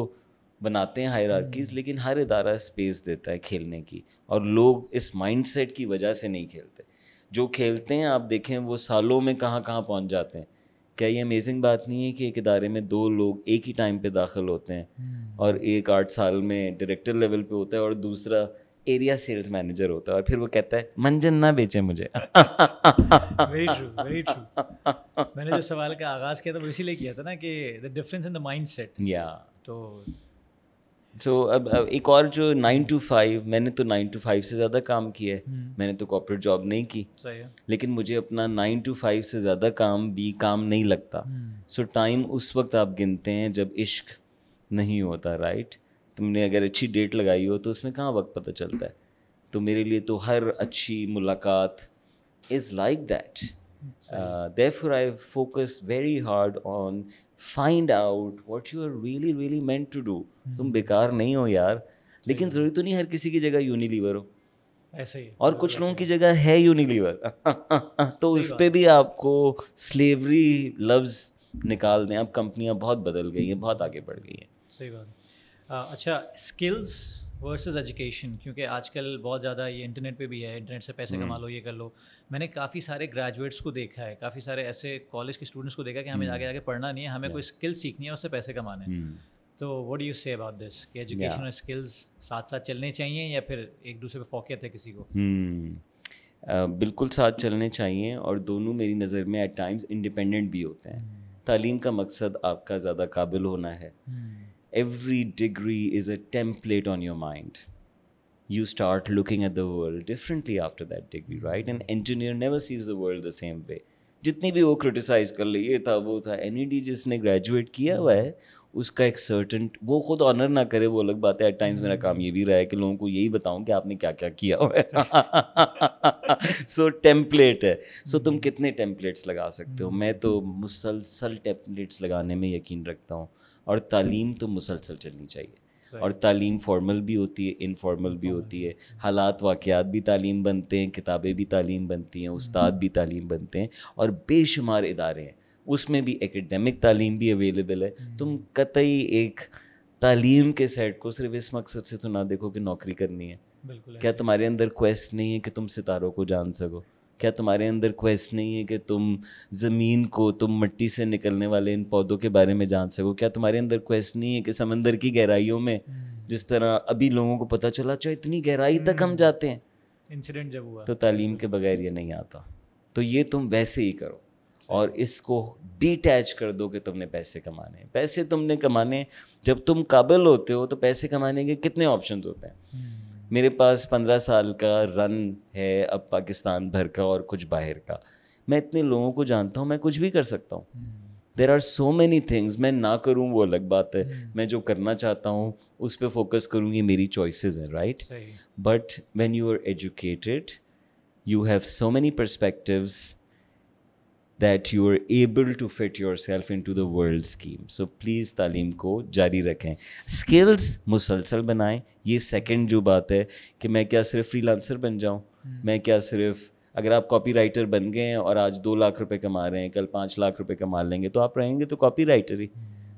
बनाते हैं हायरार्कीज लेकिन हर इदारा स्पेस देता है खेलने की और लोग इस माइंडसेट की वजह से नहीं खेलते जो खेलते हैं आप देखें वो सालों में कहाँ कहाँ पहुँच जाते हैं क्या ये अमेजिंग बात नहीं है कि एक इदारे में दो लोग एक ही टाइम पे दाखिल होते हैं? और एक आठ साल में डायरेक्टर लेवल पे होता है और दूसरा एरिया सेल्स मैनेजर होता है। और फिर वो कहता है मंजन ना बेचे मुझे. वेरी ट्रू वेरी ट्रू मैंने जो सवाल का आगाज़ किया था वो इसीलिए किया था ना कि the difference in the mind set या तो सो so, अब, अब एक और जो नाइन टू फाइव मैंने तो नाइन टू फाइव से ज़्यादा काम किया है। मैंने तो कॉर्पोरेट जॉब नहीं की। सही है। लेकिन मुझे अपना नाइन टू फाइव से ज़्यादा काम भी काम नहीं लगता। सो so, टाइम उस वक्त आप गिनते हैं जब इश्क नहीं होता राइट तुमने अगर अच्छी डेट लगाई हो तो उसमें कहाँ वक्त पता चलता है? तो मेरे लिए तो हर अच्छी मुलाकात is like that therefore I focus very hard on find out what you are really really meant to do तुम बेकार नहीं हो यार लेकिन ज़रूरी तो नहीं हर किसी की जगह यूनिलीवर हो। ऐसे ही। और कुछ लोगों की जगह है यूनिलीवर [laughs] तो उस पर भी आपको स्लेवरी लव्स निकाल दें। अब कंपनियाँ बहुत बदल गई हैं बहुत आगे बढ़ गई हैं। सही बात। अच्छा स्किल्स वर्सेस एजुकेशन क्योंकि आजकल बहुत ज़्यादा ये इंटरनेट पे भी है इंटरनेट से पैसे कमा लो ये कर लो। मैंने काफ़ी सारे ग्रेजुएट्स को देखा है काफ़ी सारे ऐसे कॉलेज के स्टूडेंट्स को देखा कि हमें आगे आगे पढ़ना नहीं है हमें कोई स्किल सीखनी है उससे पैसे कमाने हैं। तो what do you say about this कि एजुकेशन और स्किल्स साथ साथ चलने चाहिए या फिर एक दूसरे पे फोकियत है किसी को? uh, बिल्कुल साथ चलने चाहिए और दोनों मेरी नज़र में एट टाइम्स इंडिपेंडेंट भी होते हैं। तालीम का मकसद आपका ज़्यादा काबिल होना है। Every degree is a template on your mind. You start looking at the world differently after that degree, right? An engineer never sees the world the same way. जितनी भी वो क्रिटिसाइज कर ले ये था वो था एन जिसने ग्रेजुएट किया हुआ है उसका एक सर्टन वो खुद ऑनर ना करे वो अलग बात है एट टाइम्स मेरा काम ये भी रहा है कि लोगों को यही बताऊँ कि आपने क्या क्या किया हुआ है [laughs] सो टेम्पलेट है सो तुम कितने टेम्पलेट्स लगा सकते हो मैं तो मुसलसल टेम्पलेट्स लगाने में यकीन रखता हूँ और तालीम तो मुसलसल चलनी चाहिए। और तालीम फॉर्मल भी होती है इनफॉर्मल भी होती है। हालात वाक़ात भी तालीम बनते हैं किताबें भी तालीम बनती हैं उस्ताद भी तालीम बनते हैं और बेशुमार इदारे हैं। उसमें भी एकेडमिक तालीम भी अवेलेबल है। तुम कतई एक तालीम के सेट को सिर्फ़ इस मकसद से तो ना देखो कि नौकरी करनी है। क्या तुम्हारे अंदर क्वेस्ट नहीं है कि तुम सितारों को जान सको? क्या तुम्हारे अंदर क्वेस्ट नहीं है कि तुम ज़मीन को तुम मिट्टी से निकलने वाले इन पौधों के बारे में जान सको? क्या तुम्हारे अंदर क्वेस्ट नहीं है कि समंदर की गहराइयों में हम्म। जिस तरह अभी लोगों को पता चला चाहे इतनी गहराई तक हम हम्म। जाते हैं? इंसिडेंट जब हुआ। तो तालीम के बगैर ये नहीं आता। तो ये तुम वैसे ही करो और इसको डिटैच कर दो कि तुमने पैसे कमाने पैसे तुमने कमाने जब तुम काबिल होते हो तो पैसे कमाने के कितने ऑप्शन होते हैं? हम्म। मेरे पास पंद्रह साल का रन है अब पाकिस्तान भर का और कुछ बाहर का। मैं इतने लोगों को जानता हूँ मैं कुछ भी कर सकता हूँ। There are so many things मैं ना करूँ वो अलग बात है। hmm. मैं जो करना चाहता हूँ उस पर फोकस करूँ ये मेरी चॉइसेस हैं right but when you are educated you have so many perspectives that you are able to fit yourself into the world scheme. So please तालीम को जारी रखें स्किल्स मुसलसल बनाएँ ये सेकंड जो बात है कि मैं क्या सिर्फ़ फ्रीलांसर बन जाऊँ hmm. मैं क्या सिर्फ़ अगर आप कॉपी राइटर बन गए हैं और आज दो लाख रुपए कमा रहे हैं कल पाँच लाख रुपए कमा लेंगे तो आप रहेंगे तो कॉपी राइटर ही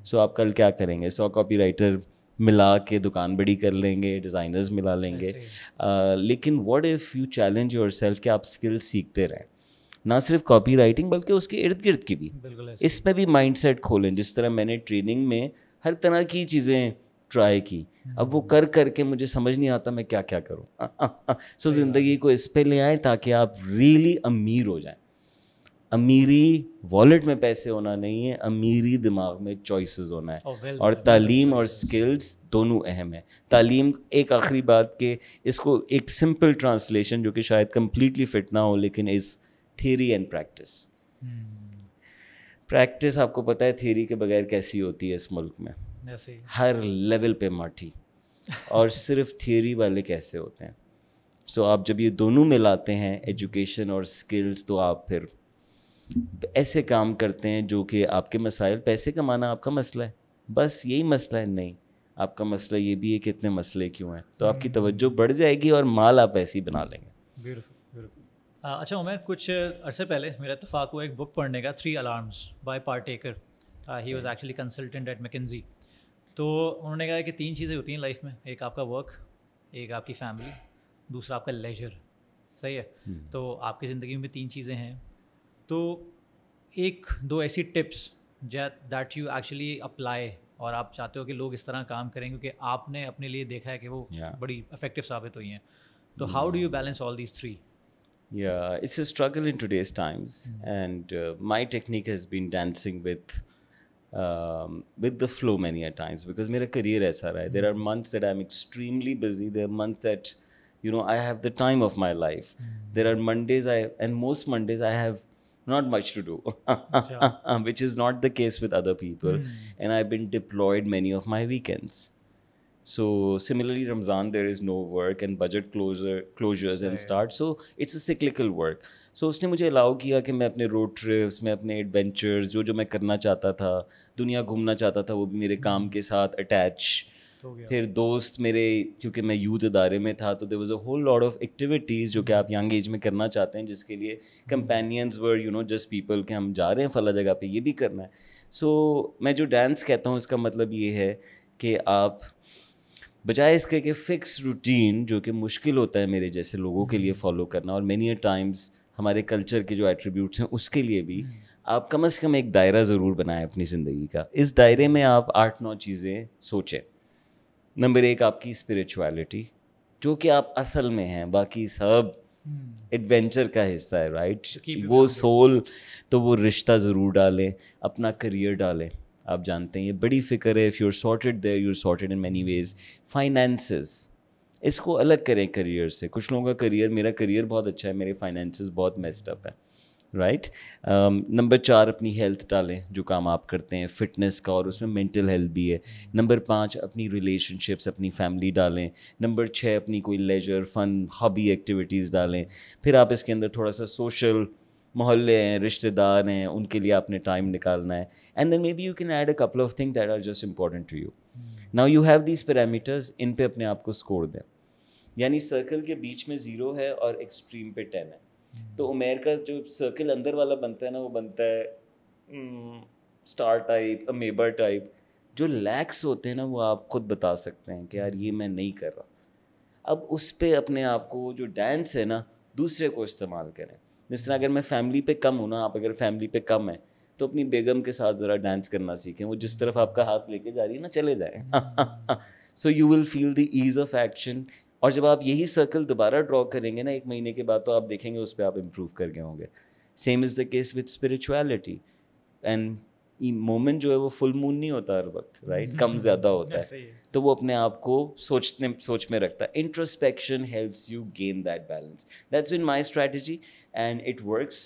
सो आप कल क्या करेंगे सो कॉपी राइटर मिला के दुकान बड़ी कर लेंगे डिज़ाइनर्स मिला लेंगे uh, लेकिन what if you challenge yourself कि आप स्किल्स सीखते रहें ना सिर्फ़ कॉपी राइटिंग बल्कि उसके इर्द गिर्द की भी। इसमें भी माइंड सेट खोलें जिस तरह मैंने ट्रेनिंग में हर तरह की चीज़ें ट्राई की। अब वो कर करके मुझे समझ नहीं आता मैं क्या क्या करूँ [laughs] सो ज़िंदगी को इस पर ले आए ताकि आप रियली अमीर हो जाएँ। अमीरी वॉलेट में पैसे होना नहीं है अमीरी दिमाग में चॉइसेस होना है। oh, और तालीम और स्किल्स दोनों अहम है। तालीम एक आखिरी बात के इसको एक सिंपल ट्रांसलेशन जो कि शायद कम्प्लीटली फिट ना हो लेकिन is theory and practice practice आपको पता है थियरी के बगैर कैसी होती है इस मुल्क में? हर लेवल पे माठी। और सिर्फ़ थियरी वाले कैसे होते हैं? सो so, आप जब ये दोनों मिलाते हैं एजुकेशन और स्किल्स तो आप फिर ऐसे काम करते हैं जो कि आपके मसाइल पैसे कमाना आपका मसला है। बस यही मसला है नहीं। आपका मसला ये भी है कि इतने मसले क्यों हैं? तो आपकी तवज्जो बढ़ जाएगी और माल आप ऐसे ही बना लेंगे। अच्छा उमेर कुछ अरसे पहले मेरा इतफाक़ हुआ एक बुक पढ़ने का three alarms by Partaker he was actually consultant at McKinsey तो उन्होंने कहा कि तीन चीज़ें होती हैं लाइफ में एक आपका वर्क एक आपकी फैमिली दूसरा आपका लेजर सही है? हम्म। तो आपकी ज़िंदगी में तीन चीज़ें हैं। तो एक दो ऐसी tips that you actually apply और आप चाहते हो कि लोग इस तरह काम करें क्योंकि आपने अपने लिए देखा है कि वो yeah. बड़ी इफ़ेक्टिव साबित हुई हैं। तो how do you balance all these three Yeah, it's a struggle in today's times, mm. and uh, my technique has been dancing with. Um, with the flow many a times because my career is mm. there are months that I'm extremely busy there are months that you know I have the time of my life mm. there are Mondays I and most Mondays I have not much to do [laughs] which is not the case with other people hmm. and I've been deployed many of my weekends So similarly, Ramzan there is no work and budget closure closures and start. So it's a cyclical work. So उसने मुझे allow किया कि मैं अपने road trips मैं अपने adventures जो जो मैं करना चाहता था दुनिया घूमना चाहता था वो भी मेरे काम के साथ अटैच फिर दोस्त मेरे क्योंकि मैं यूथ इदारे में था तो there was a whole lot of activities जो कि आप यंग एज में करना चाहते हैं जिसके लिए companions were you know just people के हम जा रहे हैं फला जगह पे ये भी करना है। सो so, मैं जो डांस कहता हूँ इसका मतलब ये है कि आप बजाय इसके कि फ़िक्स रूटीन जो कि मुश्किल होता है मेरे जैसे लोगों के लिए फॉलो करना और मैनी टाइम्स हमारे कल्चर के जो एट्रीब्यूट्स हैं उसके लिए भी हम्म। आप कम अज़ कम एक दायरा ज़रूर बनाएँ अपनी ज़िंदगी का। इस दायरे में आप आठ नौ चीज़ें सोचें। नंबर एक आपकी स्पिरिचुअलिटी जो कि आप असल में हैं बाकी सब एडवेंचर hmm. का हिस्सा है राइट वो सोल तो वो रिश्ता ज़रूर डालें अपना करियर डालें। आप जानते हैं ये बड़ी फ़िक्र है। If you are sorted there are sorted in many ways finances इसको अलग करें करियर से। कुछ लोगों का करियर मेरा करियर बहुत अच्छा है मेरे फाइनेंसेस बहुत मेस्ड अप है। राइट नंबर um, चार अपनी हेल्थ डालें जो काम आप करते हैं। फिटनेस का और उसमें मेंटल हेल्थ भी है। नंबर पाँच अपनी रिलेशनशिप्स अपनी फैमिली डालें। नंबर छः अपनी कोई लेजर फन हॉबी एक्टिविटीज़ डालें। फिर आप इसके अंदर थोड़ा सा सोशल मोहल्ले हैं रिश्तेदार हैं उनके लिए आपने टाइम निकालना है। And then maybe you can add a couple of thing that are just important to you now you have these parameters in पे अपने आप को स्कोर दें। यानी सर्कल के बीच में ज़ीरो है और एक्सट्रीम पे टेन है। तो उमेर का जो सर्कल अंदर वाला बनता है ना वो बनता है स्टार टाइप अमेबर टाइप जो लैक्स होते हैं ना वो आप खुद बता सकते हैं कि यार ये मैं नहीं कर रहा। अब उस पर अपने आप को जो डांस है ना दूसरे को इस्तेमाल करें। जिस तरह अगर मैं फैमिली पे कम हूँ ना आप अगर फैमिली पे कम है तो अपनी बेगम के साथ ज़रा डांस करना सीखें। वो जिस तरफ़ आपका हाथ लेके जा रही है ना चले जाए। So you will feel the ease of action और जब आप यही सर्कल दोबारा ड्रॉ करेंगे ना एक महीने के बाद तो आप देखेंगे उस पर आप इम्प्रूव कर गए होंगे। Same is the case with spirituality and moment जो है वो फुल मून नहीं होता हर वक्त राइट कम [laughs] ज़्यादा होता है तो वो अपने आप को सोचने सोच में रखता है। Introspection helps you gain that balance that's been my strategy And it works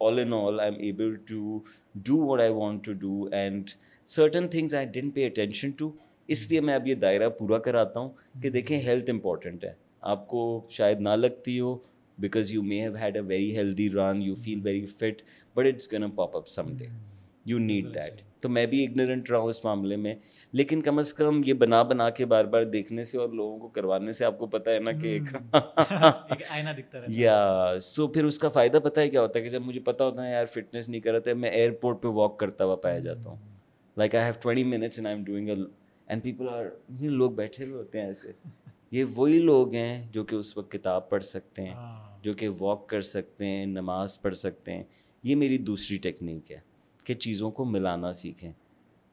all in all, I'm able to do what I want to do and certain things I didn't pay attention to. इसलिए मैं अब ये दायरा पूरा कराता हूँ कि देखें हेल्थ इंपॉर्टेंट है आपको शायद ना लगती हो because you may have had a very healthy run you feel very fit but it's gonna pop up someday you need that तो मैं भी इग्नोरेंट रहा हूँ इस मामले में। लेकिन कम अज़ कम ये बना बना के बार बार देखने से और लोगों को करवाने से आपको पता है ना कि एक हम्म। [laughs] आईना दिखता रहता या सो फिर उसका फ़ायदा पता है क्या होता है कि जब मुझे पता होता है यार फिटनेस नहीं कर रहा मैं एयरपोर्ट पर वॉक करता हुआ पाया जाता हूँ। Like I have twenty minutes and I am doing and people are ये लोग बैठे हुए होते हैं ऐसे। [laughs] ये वही लोग हैं जो कि उस वक्त किताब पढ़ सकते हैं हाँ। जो कि वॉक कर सकते हैं नमाज़ पढ़ सकते हैं। ये मेरी दूसरी टेक्निक है। के चीज़ों को मिलाना सीखें।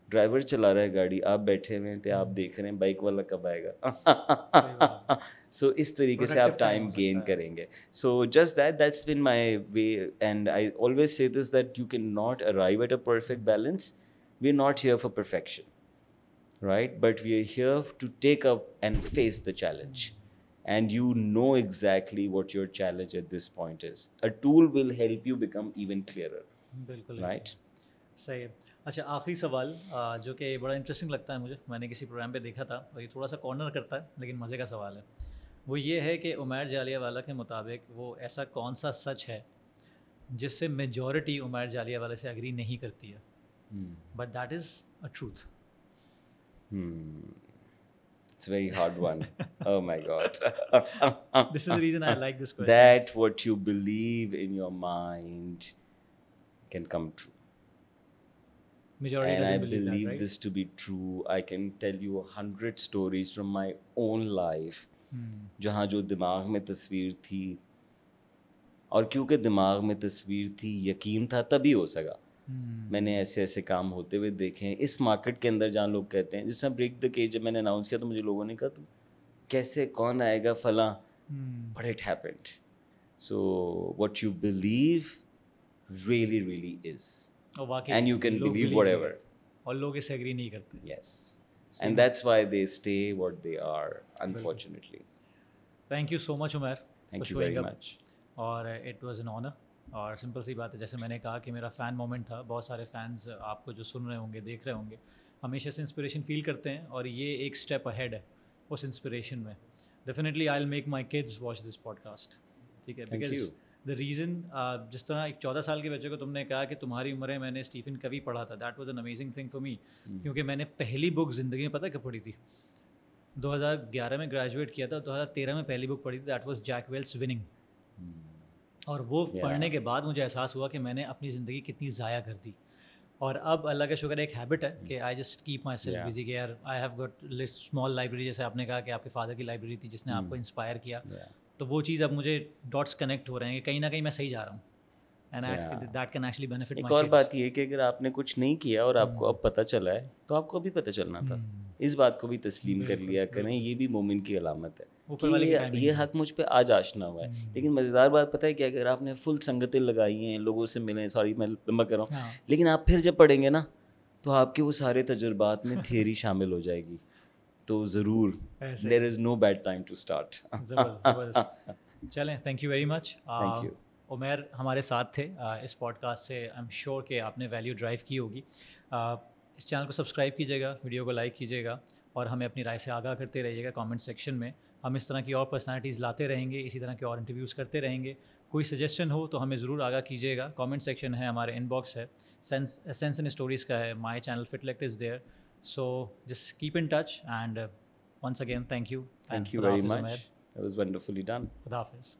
ड्राइवर चला रहा है गाड़ी आप बैठे हुए हैं तो आप देख रहे हैं बाइक वाला कब आएगा। सो [laughs] so, इस तरीके से आप टाइम गेन करेंगे। So just that that's been my way and I always say this that you can not arrive at a perfect balance we are not here for perfection right but we are here to take up and face the challenge and you know exactly what your challenge at this point is a tool will help you become even clear right सही है अच्छा आखिरी सवाल जो कि बड़ा interesting लगता है मुझे मैंने किसी प्रोग्राम पे देखा था और ये थोड़ा सा कॉर्नर करता है लेकिन मज़े का सवाल है वो ये है कि उमैर जालिया वाला के मुताबिक वो ऐसा कौन सा सच है जिससे मेजॉरिटी उमैर जालिया वाले से अग्री नहीं करती है but that is a truth It's a very hard one. [laughs] oh my God. [laughs] this is the reason I like this question. That what you believe in your mind can come true. Majority and I believe, believe that, right? this to be true. I can tell you a hundred stories from my own life hmm. जहाँ जो दिमाग में तस्वीर थी और क्योंकि दिमाग में तस्वीर थी यकीन था तभी हो सका hmm. मैंने ऐसे ऐसे काम होते हुए देखे हैं इस मार्केट के अंदर जहाँ लोग कहते हैं जिस तरह ब्रेक द केज जब मैंने अनाउंस किया तो मुझे लोगों ने कहा तुम कैसे कौन आएगा फला but it happened so what you believe really really is and you can believe whatever. और लोग इससे एग्री नहीं करते। Yes. And that's why they stay what they are unfortunately. Thank you so much Umar thank you very much. और it was an honour और simple सी बात है जैसे मैंने कहा कि मेरा फ़ैन मोमेंट था बहुत सारे फैंस आपको जो सुन रहे होंगे देख रहे होंगे हमेशा से इंस्पिरेशन फील करते हैं और ये एक स्टेप अहेड है उस इंस्पिरेशन में। Definitely I will make my kids watch this podcast ठीक है? बिकॉज़ द रीज़न uh, जिस तरह एक चौदह साल के बच्चे को तुमने कहा कि तुम्हारी उम्र है मैंने स्टीफन कवि पढ़ा था that was an amazing thing for me क्योंकि मैंने पहली बुक ज़िंदगी में पता कब पढ़ी थी? 2011 में ग्रेजुएट किया था 2013 में पहली बुक पढ़ी थी that was Jack Welch winning और वो yeah. पढ़ने के बाद मुझे एहसास हुआ कि मैंने अपनी ज़िंदगी कितनी ज़ाया कर दी। और अब अल्लाह का शुक्र एक हैबिट है कि I just keep myself busy कि यार I have got small library जैसे आपने कहा कि आपके फादर की लाइब्रेरी थी जिसने hmm. आपको इंस्पायर किया। Yeah. तो वो चीज़ अब मुझे डॉट्स कनेक्ट हो रहे हैं कि कहीं ना कहीं मैं सही जा रहा हूँ and that can actually benefit एक और बात ये कि अगर आपने कुछ नहीं किया और आपको hmm. अब पता चला है तो आपको अभी पता चलना था hmm. इस बात को भी तस्लीम कर लिया करें ये भी मोमिन की अलामत है कि ये ये हक मुझ पर आज आशना हुआ है hmm. लेकिन मज़ेदार बात पता है कि अगर आपने फुल संगतें लगाई हैं लोगों से मिले सॉरी मैं लंबा कर रहा हूँ हाँ। लेकिन आप फिर जब पढ़ेंगे ना तो आपके वो सारे तजुर्बात में [laughs] थियरी शामिल हो जाएगी तो ज़रूर there is no bad time to start चलें thank you very much thank you Umer हमारे साथ थे uh, इस पॉडकास्ट से आई एम श्योर कि आपने वैल्यू ड्राइव की होगी। Uh, इस चैनल को सब्सक्राइब कीजिएगा वीडियो को लाइक कीजिएगा और हमें अपनी राय से आगाह करते रहिएगा कमेंट सेक्शन में। हम इस तरह की और पर्सनालिटीज़ लाते रहेंगे इसी तरह के और इंटरव्यूज़ करते रहेंगे। कोई सजेशन हो तो हमें ज़रूर आगाह कीजिएगा। कमेंट सेक्शन है हमारे इनबॉक्स है। सेंस सेंस एंड स्टोरीज़ का है my channel Fitlect is there So just keep in touch and uh, once again, thank you. Thank you very much. It was wonderfully done. Khudafis.